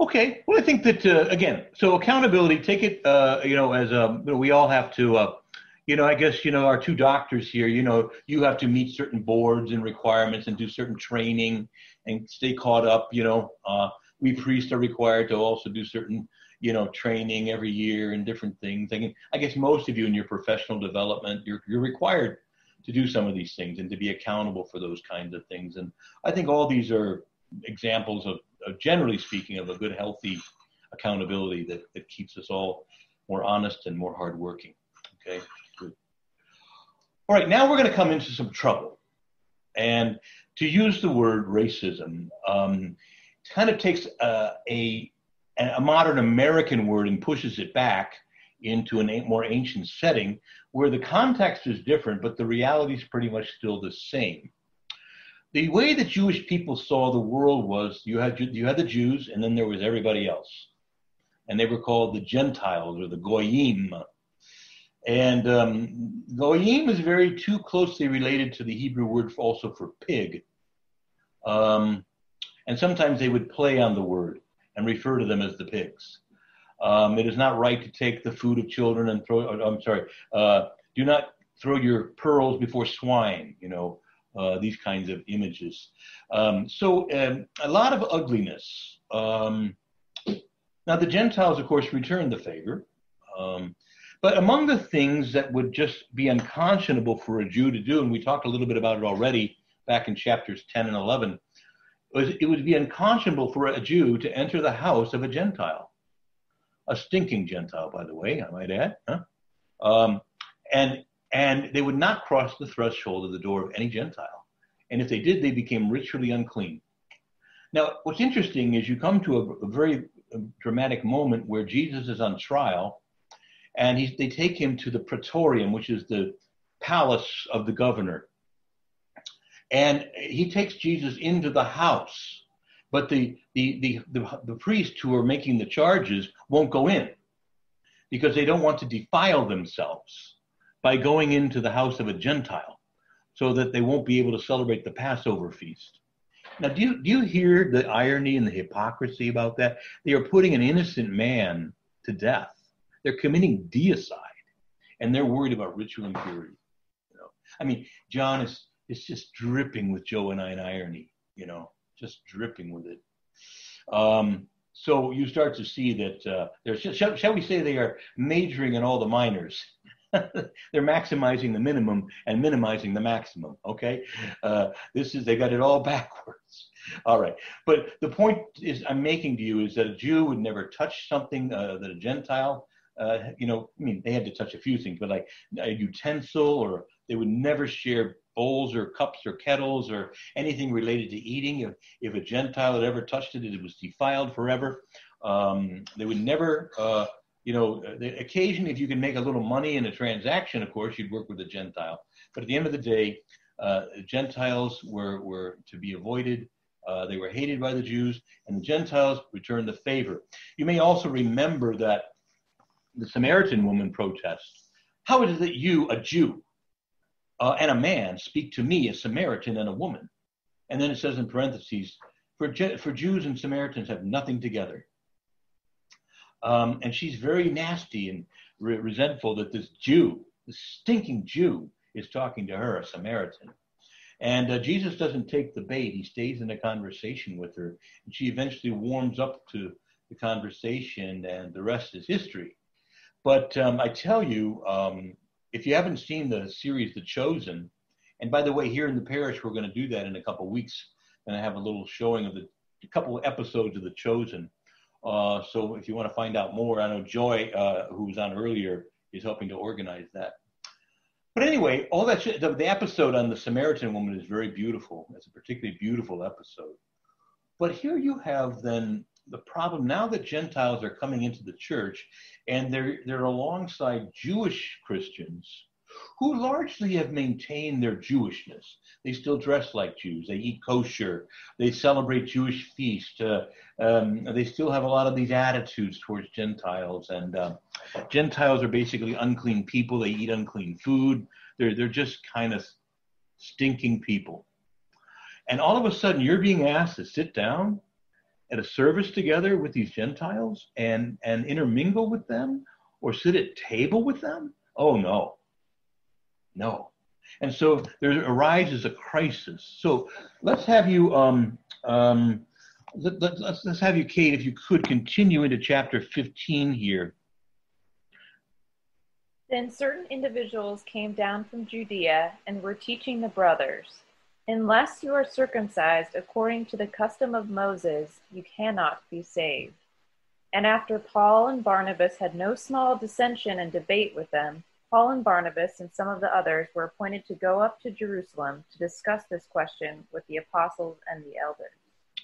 Okay. Well, I think that uh, again, so accountability. Take it, uh, you know, as a know, we all have to. Uh, you know, I guess you know our two doctors here. You know, you have to meet certain boards and requirements and do certain training and stay caught up. You know, uh, we priests are required to also do certain you know training every year and different things. I, I guess most of you in your professional development you're, you're required to do some of these things and to be accountable for those kinds of things. And i think all these are examples of, of generally speaking of a good healthy accountability that, that keeps us all more honest and more hardworking. Okay good. All right now we're going to come into some trouble. And to use the word racism um, kind of takes a, a, a modern American word and pushes it back into a more ancient setting where the context is different, but the reality is pretty much still the same. the way that Jewish people saw the world was you had you had the Jews, and then there was everybody else, and they were called the Gentiles or the Goyim. And um, Goyim is very too closely related to the Hebrew word also for pig. Um, and sometimes they would play on the word and refer to them as the pigs. Um, it is not right to take the food of children and throw. Uh, I'm sorry. Uh, do not throw your pearls before swine. You know uh, these kinds of images. Um, so um, a lot of ugliness. Um, now the Gentiles, of course, returned the favor. Um, but among the things that would just be unconscionable for a Jew to do, and we talked a little bit about it already back in chapters 10 and 11, was it would be unconscionable for a Jew to enter the house of a Gentile. A stinking Gentile, by the way, I might add. Huh? Um, and, and they would not cross the threshold of the door of any Gentile. And if they did, they became ritually unclean. Now, what's interesting is you come to a, a very dramatic moment where Jesus is on trial and he, they take him to the praetorium, which is the palace of the governor. And he takes Jesus into the house, but the, the, the, the, the priests who are making the charges won't go in because they don't want to defile themselves by going into the house of a Gentile so that they won't be able to celebrate the Passover feast. Now, do you, do you hear the irony and the hypocrisy about that? They are putting an innocent man to death they're committing deicide, and they're worried about ritual impurity. You know, I mean, John is is just dripping with Johannine irony. You know, just dripping with it. Um, so you start to see that uh, there's, shall, shall we say, they are majoring in all the minors. they're maximizing the minimum and minimizing the maximum. Okay, uh, this is they got it all backwards. All right, but the point is I'm making to you is that a Jew would never touch something uh, that a Gentile uh, you know, I mean, they had to touch a few things, but like a utensil, or they would never share bowls or cups or kettles or anything related to eating. If, if a Gentile had ever touched it, it was defiled forever. Um, they would never, uh, you know, the, occasionally if you can make a little money in a transaction, of course, you'd work with a Gentile. But at the end of the day, uh, Gentiles were, were to be avoided. Uh, they were hated by the Jews, and the Gentiles returned the favor. You may also remember that the Samaritan woman protests, How is it that you, a Jew, uh, and a man speak to me, a Samaritan and a woman? And then it says in parentheses, for, for Jews and Samaritans have nothing together. Um, and she's very nasty and re- resentful that this Jew, this stinking Jew, is talking to her, a Samaritan. And uh, Jesus doesn't take the bait. He stays in a conversation with her. And she eventually warms up to the conversation, and the rest is history. But um, I tell you, um, if you haven't seen the series The Chosen, and by the way, here in the parish, we're going to do that in a couple weeks. And I have a little showing of the a couple of episodes of The Chosen. Uh, so if you want to find out more, I know Joy, uh, who was on earlier, is helping to organize that. But anyway, all that the, the episode on the Samaritan woman is very beautiful. It's a particularly beautiful episode. But here you have then the problem now that Gentiles are coming into the church and they're, they're alongside Jewish Christians who largely have maintained their Jewishness. They still dress like Jews. They eat kosher. They celebrate Jewish feasts. Uh, um, they still have a lot of these attitudes towards Gentiles. And uh, Gentiles are basically unclean people. They eat unclean food. They're, they're just kind of stinking people. And all of a sudden, you're being asked to sit down at a service together with these Gentiles and, and intermingle with them or sit at table with them? Oh, no. No. And so there arises a crisis. So let's have you, um, um, let, let, let's, let's have you, Kate, if you could continue into chapter 15 here. Then certain individuals came down from Judea and were teaching the brothers Unless you are circumcised according to the custom of Moses, you cannot be saved. And after Paul and Barnabas had no small dissension and debate with them, Paul and Barnabas and some of the others were appointed to go up to Jerusalem to discuss this question with the apostles and the elders.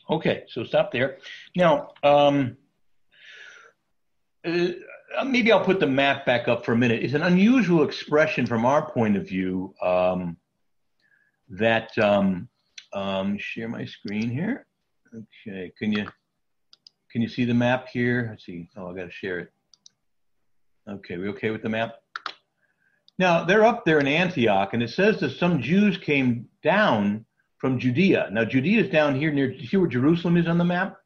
Okay, so stop there. Now, um, uh, maybe I'll put the map back up for a minute. It's an unusual expression from our point of view. Um, that um, um, share my screen here. Okay, can you can you see the map here? Let's see. Oh, I got to share it. Okay, we okay with the map? Now they're up there in Antioch, and it says that some Jews came down from Judea. Now Judea is down here near. See where Jerusalem is on the map?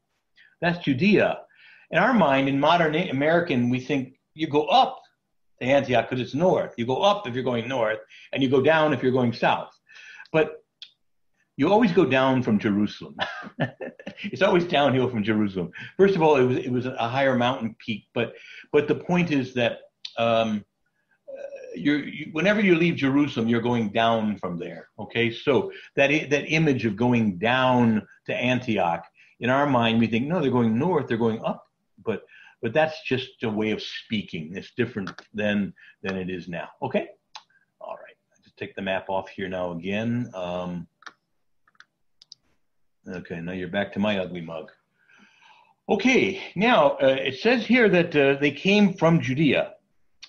That's Judea. In our mind, in modern American, we think you go up to Antioch because it's north. You go up if you're going north, and you go down if you're going south. But you always go down from Jerusalem. it's always downhill from Jerusalem. First of all, it was it was a higher mountain peak, but but the point is that um, you, whenever you leave Jerusalem, you're going down from there. Okay, so that that image of going down to Antioch, in our mind, we think no, they're going north, they're going up, but but that's just a way of speaking. It's different than than it is now. Okay, take the map off here now again. Um, Okay, now you're back to my ugly mug. Okay, now uh, it says here that uh, they came from Judea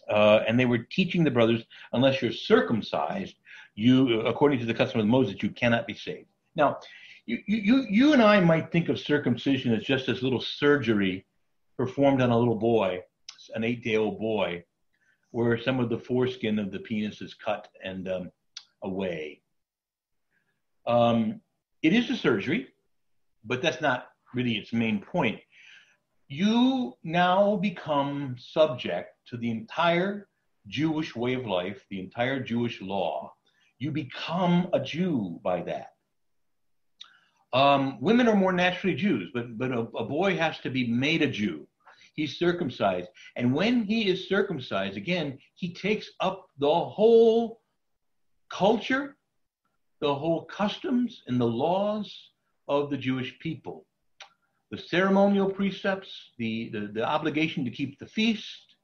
uh, and they were teaching the brothers, unless you're circumcised, you, according to the custom of Moses, you cannot be saved. Now, you, you, you and I might think of circumcision as just this little surgery performed on a little boy, an eight day old boy, where some of the foreskin of the penis is cut and um, away. Um, it is a surgery, but that's not really its main point. You now become subject to the entire Jewish way of life, the entire Jewish law. You become a Jew by that. Um, women are more naturally Jews, but, but a, a boy has to be made a Jew. He's circumcised. And when he is circumcised, again, he takes up the whole culture the whole customs and the laws of the Jewish people. The ceremonial precepts, the, the, the obligation to keep the feast,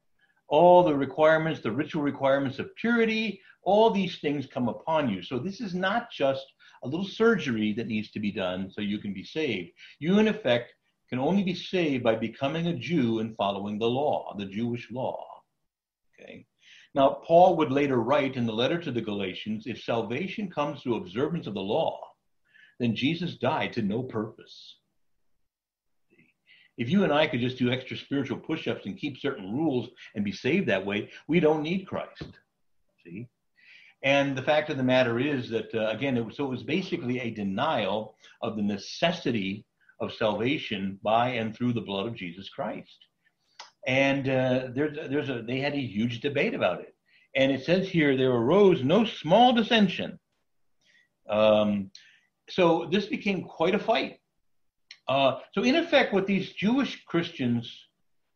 all the requirements, the ritual requirements of purity, all these things come upon you. So this is not just a little surgery that needs to be done so you can be saved. You, in effect, can only be saved by becoming a Jew and following the law, the Jewish law. Okay. Now, Paul would later write in the letter to the Galatians if salvation comes through observance of the law, then Jesus died to no purpose. If you and I could just do extra spiritual push ups and keep certain rules and be saved that way, we don't need Christ. See? And the fact of the matter is that, uh, again, it was, so it was basically a denial of the necessity of salvation by and through the blood of Jesus Christ and uh, there's there's a they had a huge debate about it, and it says here there arose no small dissension. Um, so this became quite a fight. Uh, so in effect, what these Jewish Christians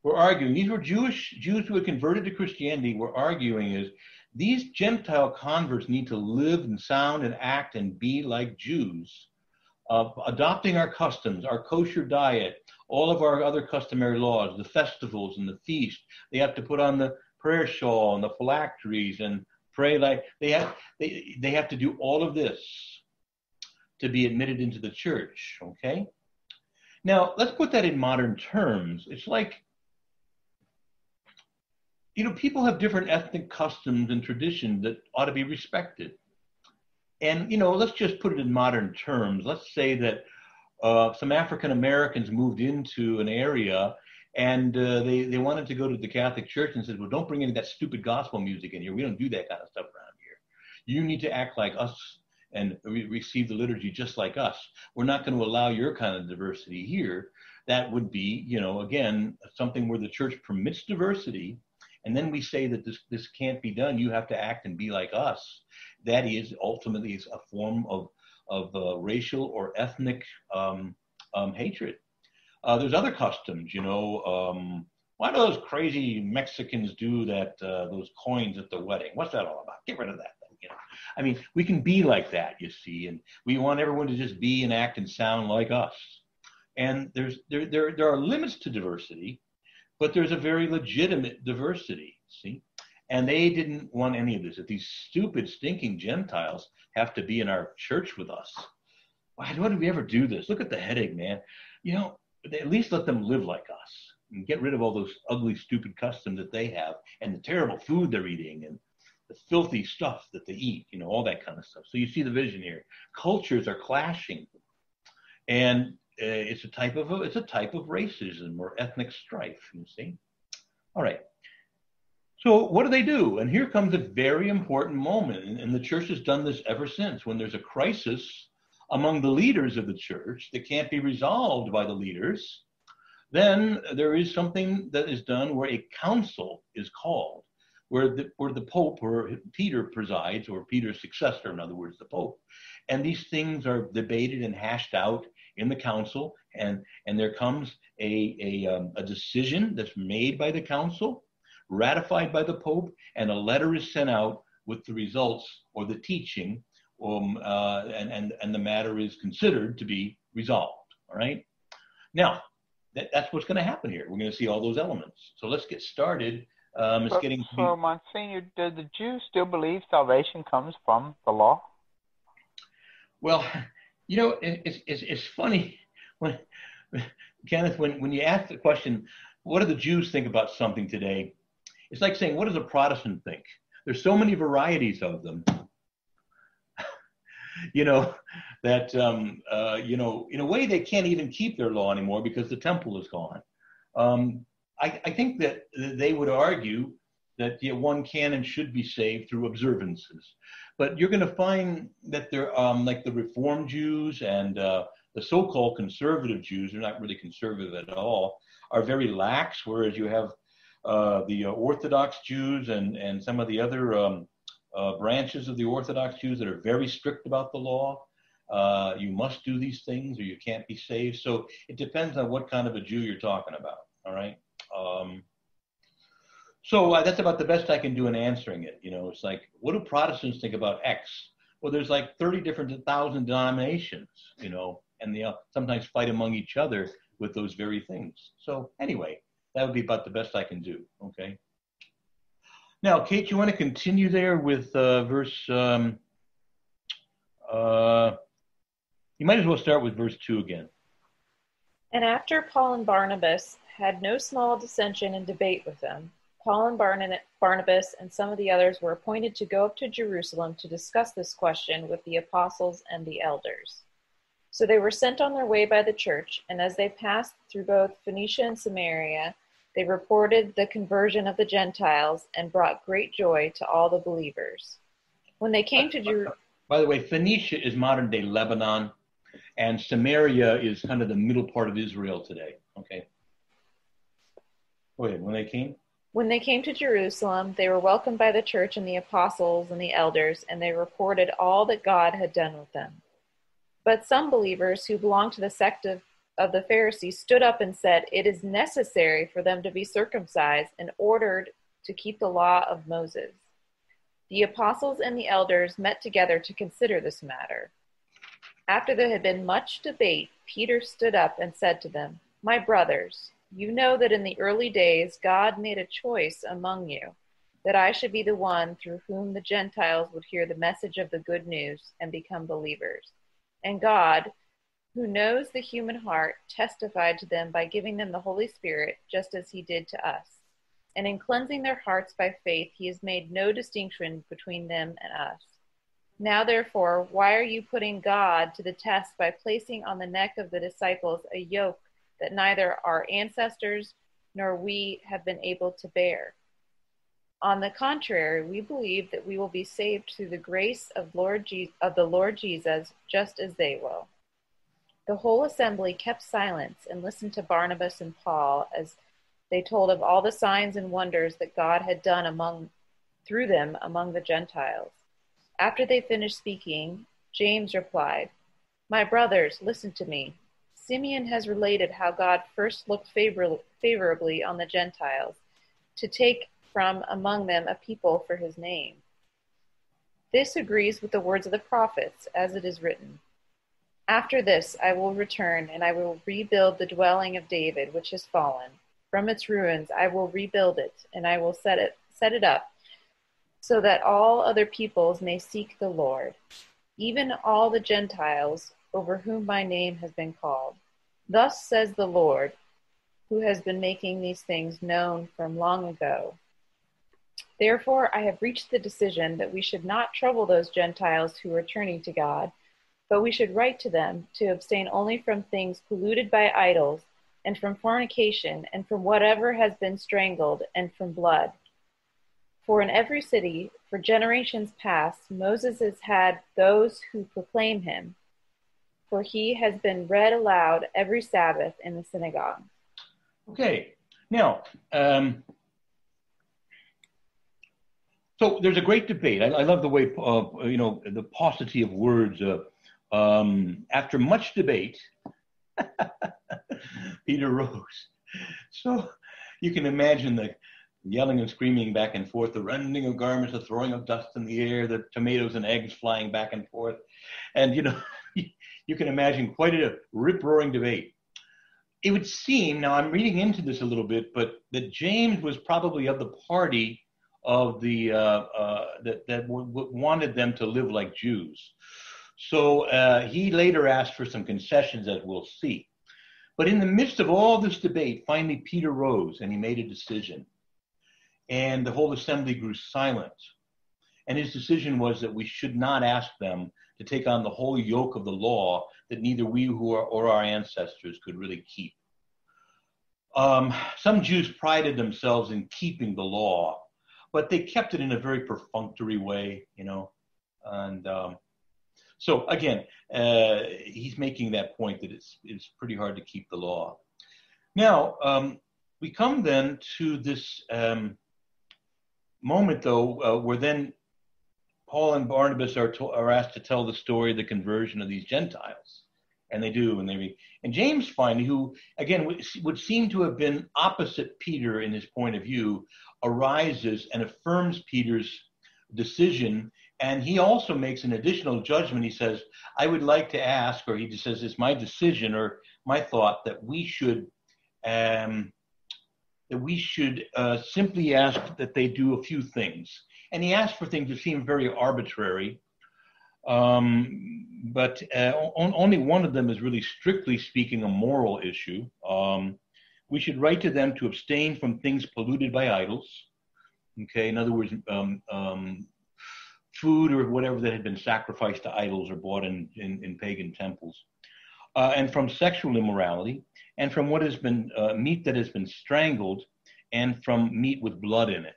were arguing, these were Jewish Jews who had converted to Christianity, were arguing is these Gentile converts need to live and sound and act and be like Jews, adopting our customs, our kosher diet, all of our other customary laws, the festivals and the feast. They have to put on the prayer shawl and the phylacteries and pray like they have they, they have to do all of this to be admitted into the church, okay? Now, let's put that in modern terms. It's like you know, people have different ethnic customs and traditions that ought to be respected. And, you know, let's just put it in modern terms. Let's say that uh, some African Americans moved into an area and uh, they, they wanted to go to the Catholic Church and said, well, don't bring any of that stupid gospel music in here. We don't do that kind of stuff around here. You need to act like us and re- receive the liturgy just like us. We're not going to allow your kind of diversity here. That would be, you know, again, something where the church permits diversity. And then we say that this, this can't be done. You have to act and be like us. That is ultimately is a form of of uh, racial or ethnic um, um, hatred. Uh, there's other customs, you know. Um, why do those crazy Mexicans do that? Uh, those coins at the wedding? What's that all about? Get rid of that. You know, I mean, we can be like that, you see, and we want everyone to just be and act and sound like us. And there's there there there are limits to diversity, but there's a very legitimate diversity. See, and they didn't want any of this. If these stupid, stinking Gentiles have to be in our church with us, why, why did we ever do this? Look at the headache, man. You know, at least let them live like us and get rid of all those ugly, stupid customs that they have and the terrible food they're eating and the filthy stuff that they eat, you know, all that kind of stuff. So you see the vision here. Cultures are clashing, and uh, it's a type of it's a type of racism or ethnic strife. You see. All right. So what do they do? And here comes a very important moment, and, the church has done this ever since. When there's a crisis among the leaders of the church that can't be resolved by the leaders, then there is something that is done where a council is called where the, where the Pope or Peter presides, or Peter's successor, in other words, the Pope. And these things are debated and hashed out in the council, and, and there comes a, a, um, a decision that's made by the council, ratified by the Pope, and a letter is sent out with the results or the teaching, um, uh, and, and, and the matter is considered to be resolved. All right? Now, that, that's what's going to happen here. We're going to see all those elements. So let's get started um, it's so, getting. So, Monsignor, do the Jews still believe salvation comes from the law? Well, you know, it's it's, it's funny when Kenneth, when when you ask the question, what do the Jews think about something today? It's like saying, what does a Protestant think? There's so many varieties of them. you know that um, uh, you know in a way they can't even keep their law anymore because the temple is gone. Um, I, I think that they would argue that yeah, one can and should be saved through observances. But you're going to find that they're um, like the Reform Jews and uh, the so-called conservative Jews—they're not really conservative at all, are very lax, whereas you have uh, the uh, Orthodox Jews and, and some of the other um, uh, branches of the Orthodox Jews that are very strict about the law. Uh, you must do these things or you can't be saved. So it depends on what kind of a Jew you're talking about. All right. Um, so uh, that's about the best I can do in answering it. You know, it's like, what do Protestants think about X? Well, there's like 30 different thousand denominations, you know, and they sometimes fight among each other with those very things. So anyway, that would be about the best I can do. Okay. Now, Kate, you want to continue there with uh, verse? Um, uh, you might as well start with verse two again. And after Paul and Barnabas had no small dissension and debate with them. Paul and Barnabas and some of the others were appointed to go up to Jerusalem to discuss this question with the apostles and the elders. So they were sent on their way by the church, and as they passed through both Phoenicia and Samaria, they reported the conversion of the Gentiles and brought great joy to all the believers. When they came to Jerusalem. By the way, Phoenicia is modern day Lebanon, and Samaria is kind of the middle part of Israel today. Okay. Wait, when they came? When they came to Jerusalem, they were welcomed by the church and the apostles and the elders, and they reported all that God had done with them. But some believers who belonged to the sect of, of the Pharisees stood up and said, It is necessary for them to be circumcised and ordered to keep the law of Moses. The apostles and the elders met together to consider this matter. After there had been much debate, Peter stood up and said to them, My brothers, you know that in the early days God made a choice among you that I should be the one through whom the Gentiles would hear the message of the good news and become believers. And God, who knows the human heart, testified to them by giving them the Holy Spirit, just as he did to us. And in cleansing their hearts by faith, he has made no distinction between them and us. Now, therefore, why are you putting God to the test by placing on the neck of the disciples a yoke that neither our ancestors nor we have been able to bear. On the contrary, we believe that we will be saved through the grace of, Lord Je- of the Lord Jesus, just as they will. The whole assembly kept silence and listened to Barnabas and Paul as they told of all the signs and wonders that God had done among through them among the Gentiles. After they finished speaking, James replied, My brothers, listen to me. Simeon has related how God first looked favor- favorably on the Gentiles to take from among them a people for his name. This agrees with the words of the prophets, as it is written After this I will return, and I will rebuild the dwelling of David, which has fallen. From its ruins I will rebuild it, and I will set it, set it up, so that all other peoples may seek the Lord, even all the Gentiles over whom my name has been called. Thus says the Lord, who has been making these things known from long ago. Therefore, I have reached the decision that we should not trouble those Gentiles who are turning to God, but we should write to them to abstain only from things polluted by idols, and from fornication, and from whatever has been strangled, and from blood. For in every city, for generations past, Moses has had those who proclaim him, for he has been read aloud every Sabbath in the synagogue. Okay, now, um, so there's a great debate. I, I love the way, uh, you know, the paucity of words. Uh, um, after much debate, Peter rose. So you can imagine the yelling and screaming back and forth, the rending of garments, the throwing of dust in the air, the tomatoes and eggs flying back and forth. And, you know, you can imagine quite a rip roaring debate. It would seem, now I'm reading into this a little bit, but that James was probably of the party of the uh, uh, that that w- w- wanted them to live like Jews. So uh, he later asked for some concessions, as we'll see. But in the midst of all this debate, finally Peter rose and he made a decision, and the whole assembly grew silent. And his decision was that we should not ask them to take on the whole yoke of the law that neither we who are, or our ancestors could really keep. Um, some Jews prided themselves in keeping the law, but they kept it in a very perfunctory way, you know. And um, so again, uh, he's making that point that it's it's pretty hard to keep the law. Now um, we come then to this um, moment, though, uh, where then Paul and Barnabas are to, are asked to tell the story of the conversion of these Gentiles, and they do, and they. And James finally, who again would seem to have been opposite Peter in his point of view, arises and affirms Peter's decision. And he also makes an additional judgment. He says, I would like to ask, or he just says, it's my decision or my thought that we should. Um, that we should uh, simply ask that they do a few things. And he asked for things that seem very arbitrary, um, but uh, on, only one of them is really strictly speaking a moral issue. Um, we should write to them to abstain from things polluted by idols. Okay, in other words, um, um, food or whatever that had been sacrificed to idols or bought in, in, in pagan temples, uh, and from sexual immorality, and from what has been uh, meat that has been strangled, and from meat with blood in it.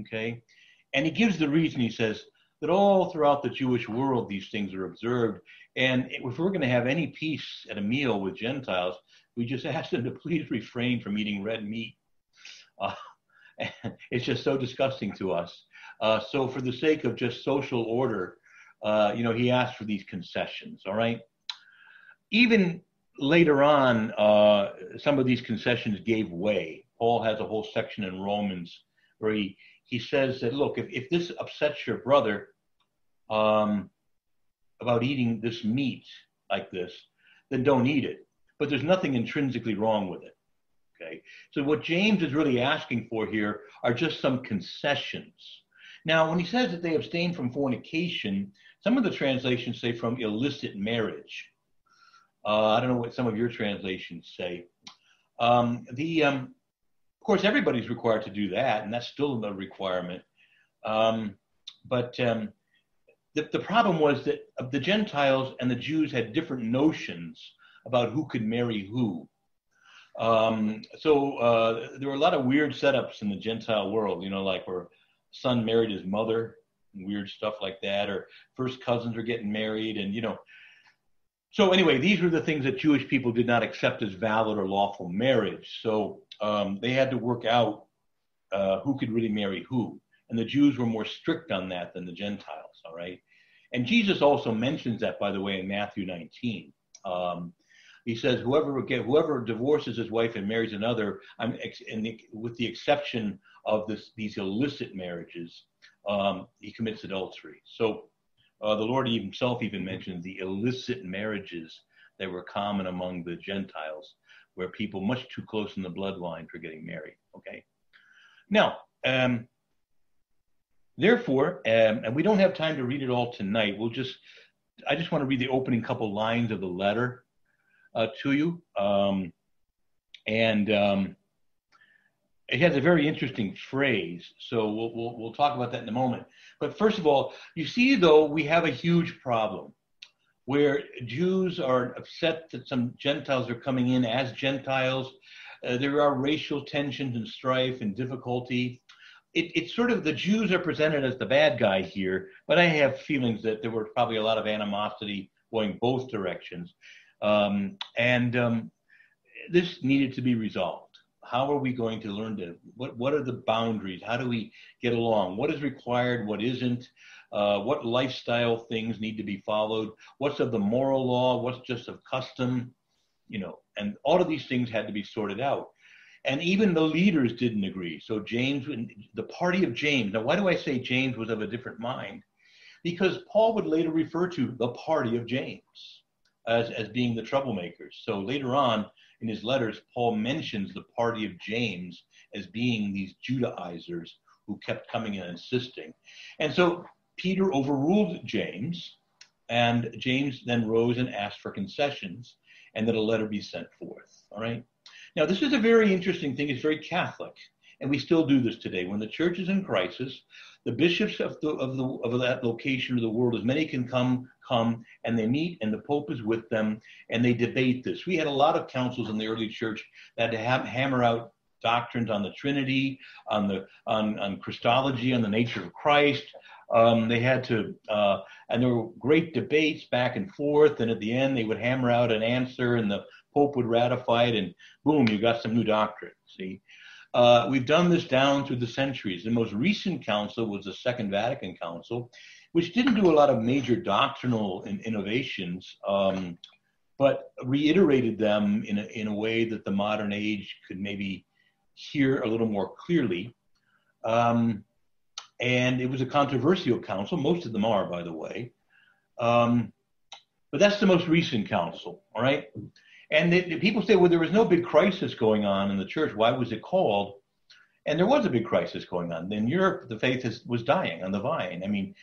Okay, and he gives the reason. He says that all throughout the Jewish world these things are observed, and if we're going to have any peace at a meal with Gentiles, we just ask them to please refrain from eating red meat. Uh, it's just so disgusting to us. Uh, so, for the sake of just social order, uh, you know, he asked for these concessions. All right. Even later on, uh, some of these concessions gave way. Paul has a whole section in Romans where he he says that look, if if this upsets your brother um, about eating this meat like this, then don't eat it but there's nothing intrinsically wrong with it. Okay. So what James is really asking for here are just some concessions. Now, when he says that they abstain from fornication, some of the translations say from illicit marriage. Uh, I don't know what some of your translations say. Um, the, um, of course, everybody's required to do that, and that's still a requirement. Um, but um, the, the problem was that the Gentiles and the Jews had different notions about who could marry who. Um, so uh, there were a lot of weird setups in the Gentile world, you know, like where son married his mother, weird stuff like that, or first cousins are getting married, and you know. So anyway, these were the things that Jewish people did not accept as valid or lawful marriage. So um, they had to work out uh, who could really marry who, and the Jews were more strict on that than the Gentiles. All right, and Jesus also mentions that, by the way, in Matthew 19. Um, he says whoever get, whoever divorces his wife and marries another, I'm the, with the exception of this, these illicit marriages, um, he commits adultery. So uh, the Lord himself even mentioned the illicit marriages that were common among the Gentiles, where people much too close in the bloodline for getting married. Okay. Now, um, therefore, um, and we don't have time to read it all tonight. We'll just, I just want to read the opening couple lines of the letter uh, to you. Um, and um, it has a very interesting phrase. So we'll, we'll, we'll talk about that in a moment. But first of all, you see, though, we have a huge problem where Jews are upset that some Gentiles are coming in as Gentiles. Uh, there are racial tensions and strife and difficulty. It, it's sort of the Jews are presented as the bad guy here, but I have feelings that there were probably a lot of animosity going both directions. Um, and um, this needed to be resolved. How are we going to learn to, what, what are the boundaries? How do we get along? What is required? What isn't? Uh, what lifestyle things need to be followed? What's of the moral law? What's just of custom? You know, and all of these things had to be sorted out. And even the leaders didn't agree. So James, the party of James. Now, why do I say James was of a different mind? Because Paul would later refer to the party of James as, as being the troublemakers. So later on in his letters, Paul mentions the party of James as being these Judaizers who kept coming and insisting. And so Peter overruled James, and James then rose and asked for concessions and that a letter be sent forth. All right. Now, this is a very interesting thing. It's very Catholic, and we still do this today. When the church is in crisis, the bishops of, the, of, the, of that location of the world, as many can come, come, and they meet, and the Pope is with them, and they debate this. We had a lot of councils in the early church that had to hammer out doctrines on the Trinity, on the on, on Christology, on the nature of Christ. Um, they had to, uh, and there were great debates back and forth, and at the end they would hammer out an answer, and the Pope would ratify it, and boom, you got some new doctrine. See, uh, we've done this down through the centuries. The most recent council was the Second Vatican Council, which didn't do a lot of major doctrinal in, innovations, um, but reiterated them in a, in a way that the modern age could maybe hear a little more clearly. Um, and it was a controversial council. Most of them are, by the way. Um, but that's the most recent council, all right? And the, the people say, well, there was no big crisis going on in the church. Why was it called? And there was a big crisis going on. In Europe, the faith is, was dying on the vine. I mean,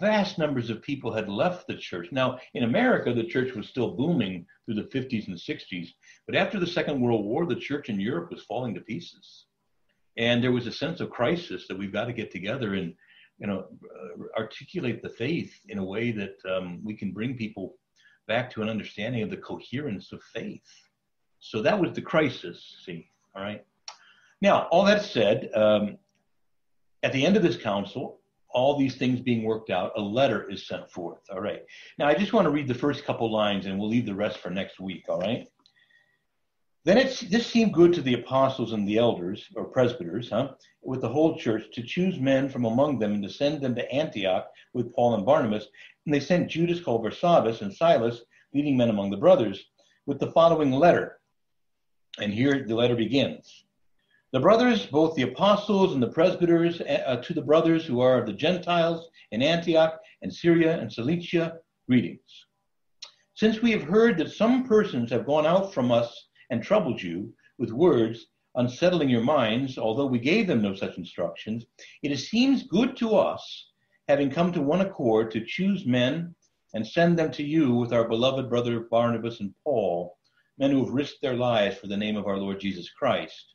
vast numbers of people had left the church. Now, in America, the church was still booming through the 50s and 60s. But after the Second World War, the church in Europe was falling to pieces. And there was a sense of crisis that we've got to get together and, you know, uh, articulate the faith in a way that um, we can bring people back to an understanding of the coherence of faith. So that was the crisis, see, all right? Now, all that said, um, at the end of this council, all these things being worked out, a letter is sent forth, all right? Now, I just want to read the first couple lines and we'll leave the rest for next week, all right? Then it, this seemed good to the apostles and the elders, or presbyters, huh, with the whole church, to choose men from among them and to send them to Antioch with Paul and Barnabas. And they sent Judas called Barsabbas and Silas, leading men among the brothers, with the following letter. And here the letter begins. The brothers, both the apostles and the presbyters, uh, to the brothers who are of the Gentiles in Antioch and Syria and Cilicia, greetings. Since we have heard that some persons have gone out from us and troubled you with words, unsettling your minds, although we gave them no such instructions, it seems good to us, having come to one accord, to choose men and send them to you with our beloved brother Barnabas and Paul, men who have risked their lives for the name of our Lord Jesus Christ.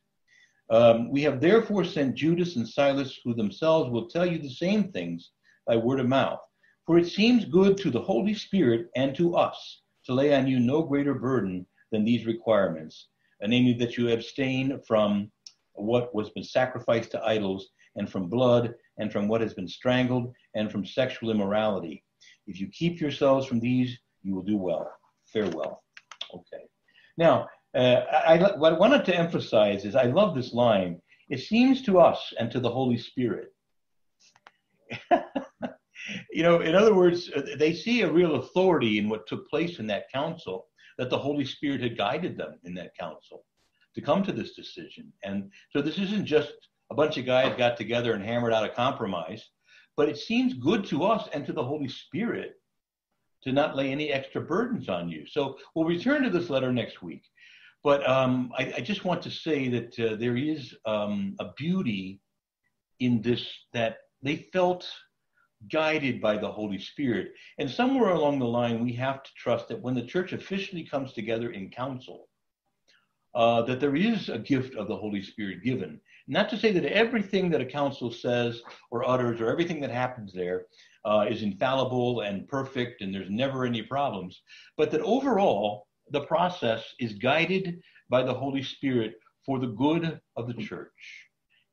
Um, we have therefore sent Judas and Silas, who themselves will tell you the same things by word of mouth. For it seems good to the Holy Spirit and to us to lay on you no greater burden than these requirements, namely that you abstain from what was been sacrificed to idols, and from blood, and from what has been strangled, and from sexual immorality. If you keep yourselves from these, you will do well. Farewell. Okay. Now, uh, I, what I wanted to emphasize is I love this line. It seems to us and to the Holy Spirit. you know, in other words, uh, they see a real authority in what took place in that council that the Holy Spirit had guided them in that council to come to this decision. And so this isn't just a bunch of guys got together and hammered out a compromise, but it seems good to us and to the Holy Spirit to not lay any extra burdens on you. So we'll return to this letter next week. But um, I, I, just want to say that uh, there is um, a beauty in this that they felt guided by the Holy Spirit. And somewhere along the line, we have to trust that when the church officially comes together in council, uh, that there is a gift of the Holy Spirit given. Not to say that everything that a council says or utters or everything that happens there uh, is infallible and perfect and there's never any problems, but that overall the process is guided by the Holy Spirit for the good of the church.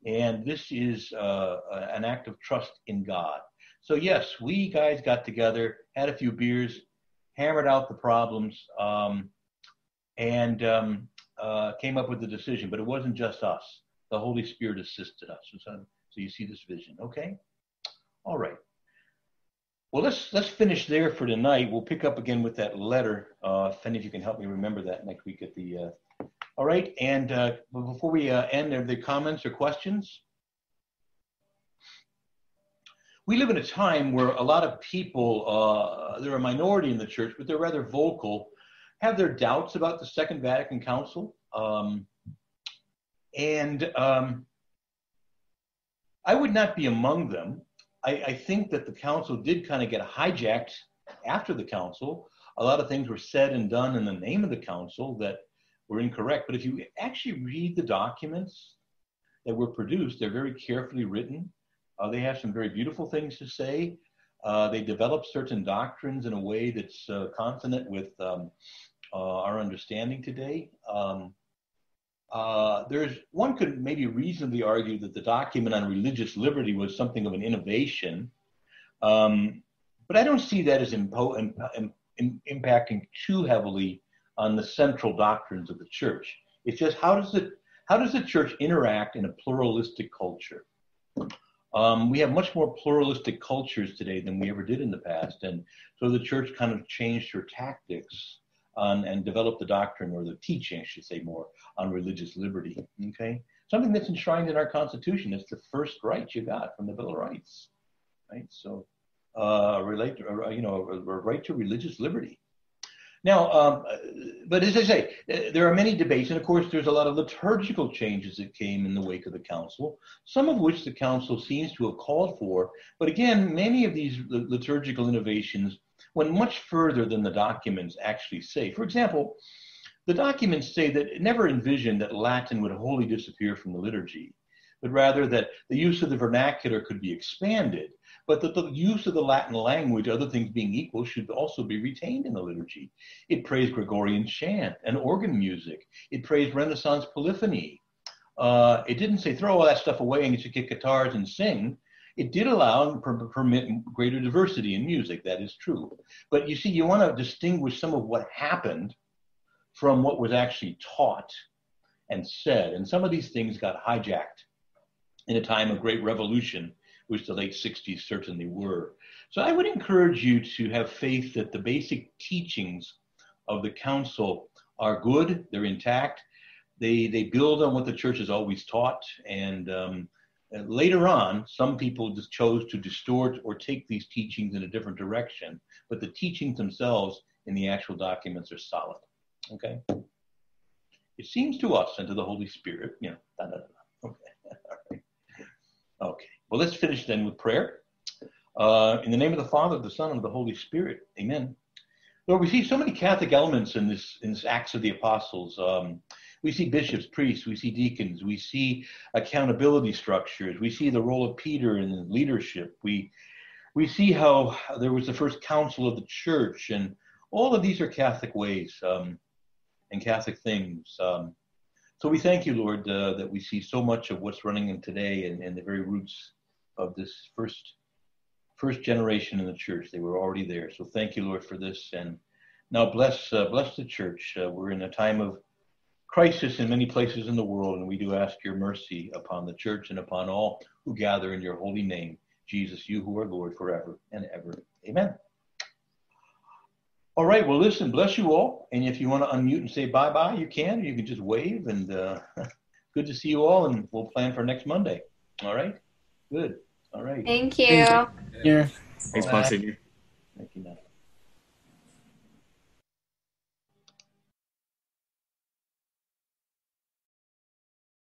And this is uh, an act of trust in God. So, yes, we guys got together, had a few beers, hammered out the problems, um, and um, uh, came up with the decision. But it wasn't just us, the Holy Spirit assisted us. So, so you see this vision, okay? All right. Well, let's let's finish there for tonight. We'll pick up again with that letter. Uh, if any of you can help me remember that next week at the. Uh, all right, and uh, before we uh, end, are there comments or questions? We live in a time where a lot of people, uh, they're a minority in the church, but they're rather vocal, have their doubts about the Second Vatican Council. Um, and um, I would not be among them. I, I think that the council did kind of get hijacked after the council. A lot of things were said and done in the name of the council that were incorrect. But if you actually read the documents that were produced, they're very carefully written. Uh, they have some very beautiful things to say. Uh, they develop certain doctrines in a way that's uh, consonant with um, uh, our understanding today. Um, uh, there's one could maybe reasonably argue that the document on religious liberty was something of an innovation, um, but I don't see that as impo- in, in, impacting too heavily on the central doctrines of the church. It's just how does it how does the church interact in a pluralistic culture? Um, we have much more pluralistic cultures today than we ever did in the past, and so the church kind of changed her tactics on, and developed the doctrine or the teaching, I should say more, on religious liberty. Okay, something that's enshrined in our Constitution. It's the first right you got from the Bill of Rights, right? So, uh, relate, uh, you know, a, right to religious liberty. Now, um, but as I say, there are many debates, and of course, there's a lot of liturgical changes that came in the wake of the council, some of which the council seems to have called for. But again, many of these liturgical innovations went much further than the documents actually say. For example, the documents say that it never envisioned that Latin would wholly disappear from the liturgy, but rather that the use of the vernacular could be expanded but that the use of the Latin language, other things being equal, should also be retained in the liturgy. It praised Gregorian chant and organ music. It praised Renaissance polyphony. Uh, it didn't say throw all that stuff away and get get guitars and sing. It did allow and per- permit greater diversity in music. That is true. But you see, you want to distinguish some of what happened from what was actually taught and said. And some of these things got hijacked in a time of great revolution which the late 60s certainly were. So I would encourage you to have faith that the basic teachings of the council are good, they're intact, they, they build on what the church has always taught. And um, later on, some people just chose to distort or take these teachings in a different direction, but the teachings themselves in the actual documents are solid. Okay? It seems to us and to the Holy Spirit, you know, da, da, da. okay. Okay. Well, let's finish then with prayer. Uh, in the name of the Father, the Son, and the Holy Spirit. Amen. Lord, we see so many Catholic elements in this in this Acts of the Apostles. Um, we see bishops, priests, we see deacons, we see accountability structures, we see the role of Peter in leadership. We we see how there was the first council of the church, and all of these are Catholic ways um, and Catholic things. Um, so we thank you, Lord, uh, that we see so much of what's running in today and, and the very roots of this first first generation in the church. They were already there. So thank you, Lord, for this. And now bless uh, bless the church. Uh, we're in a time of crisis in many places in the world, and we do ask your mercy upon the church and upon all who gather in your holy name, Jesus, you who are Lord forever and ever. Amen. All right. Well, listen, bless you all. And if you want to unmute and say bye bye, you can. You can just wave. And uh, good to see you all. And we'll plan for next Monday. All right. Good. All right. Thank you. Yeah. Thanks, Monsignor. Thank you.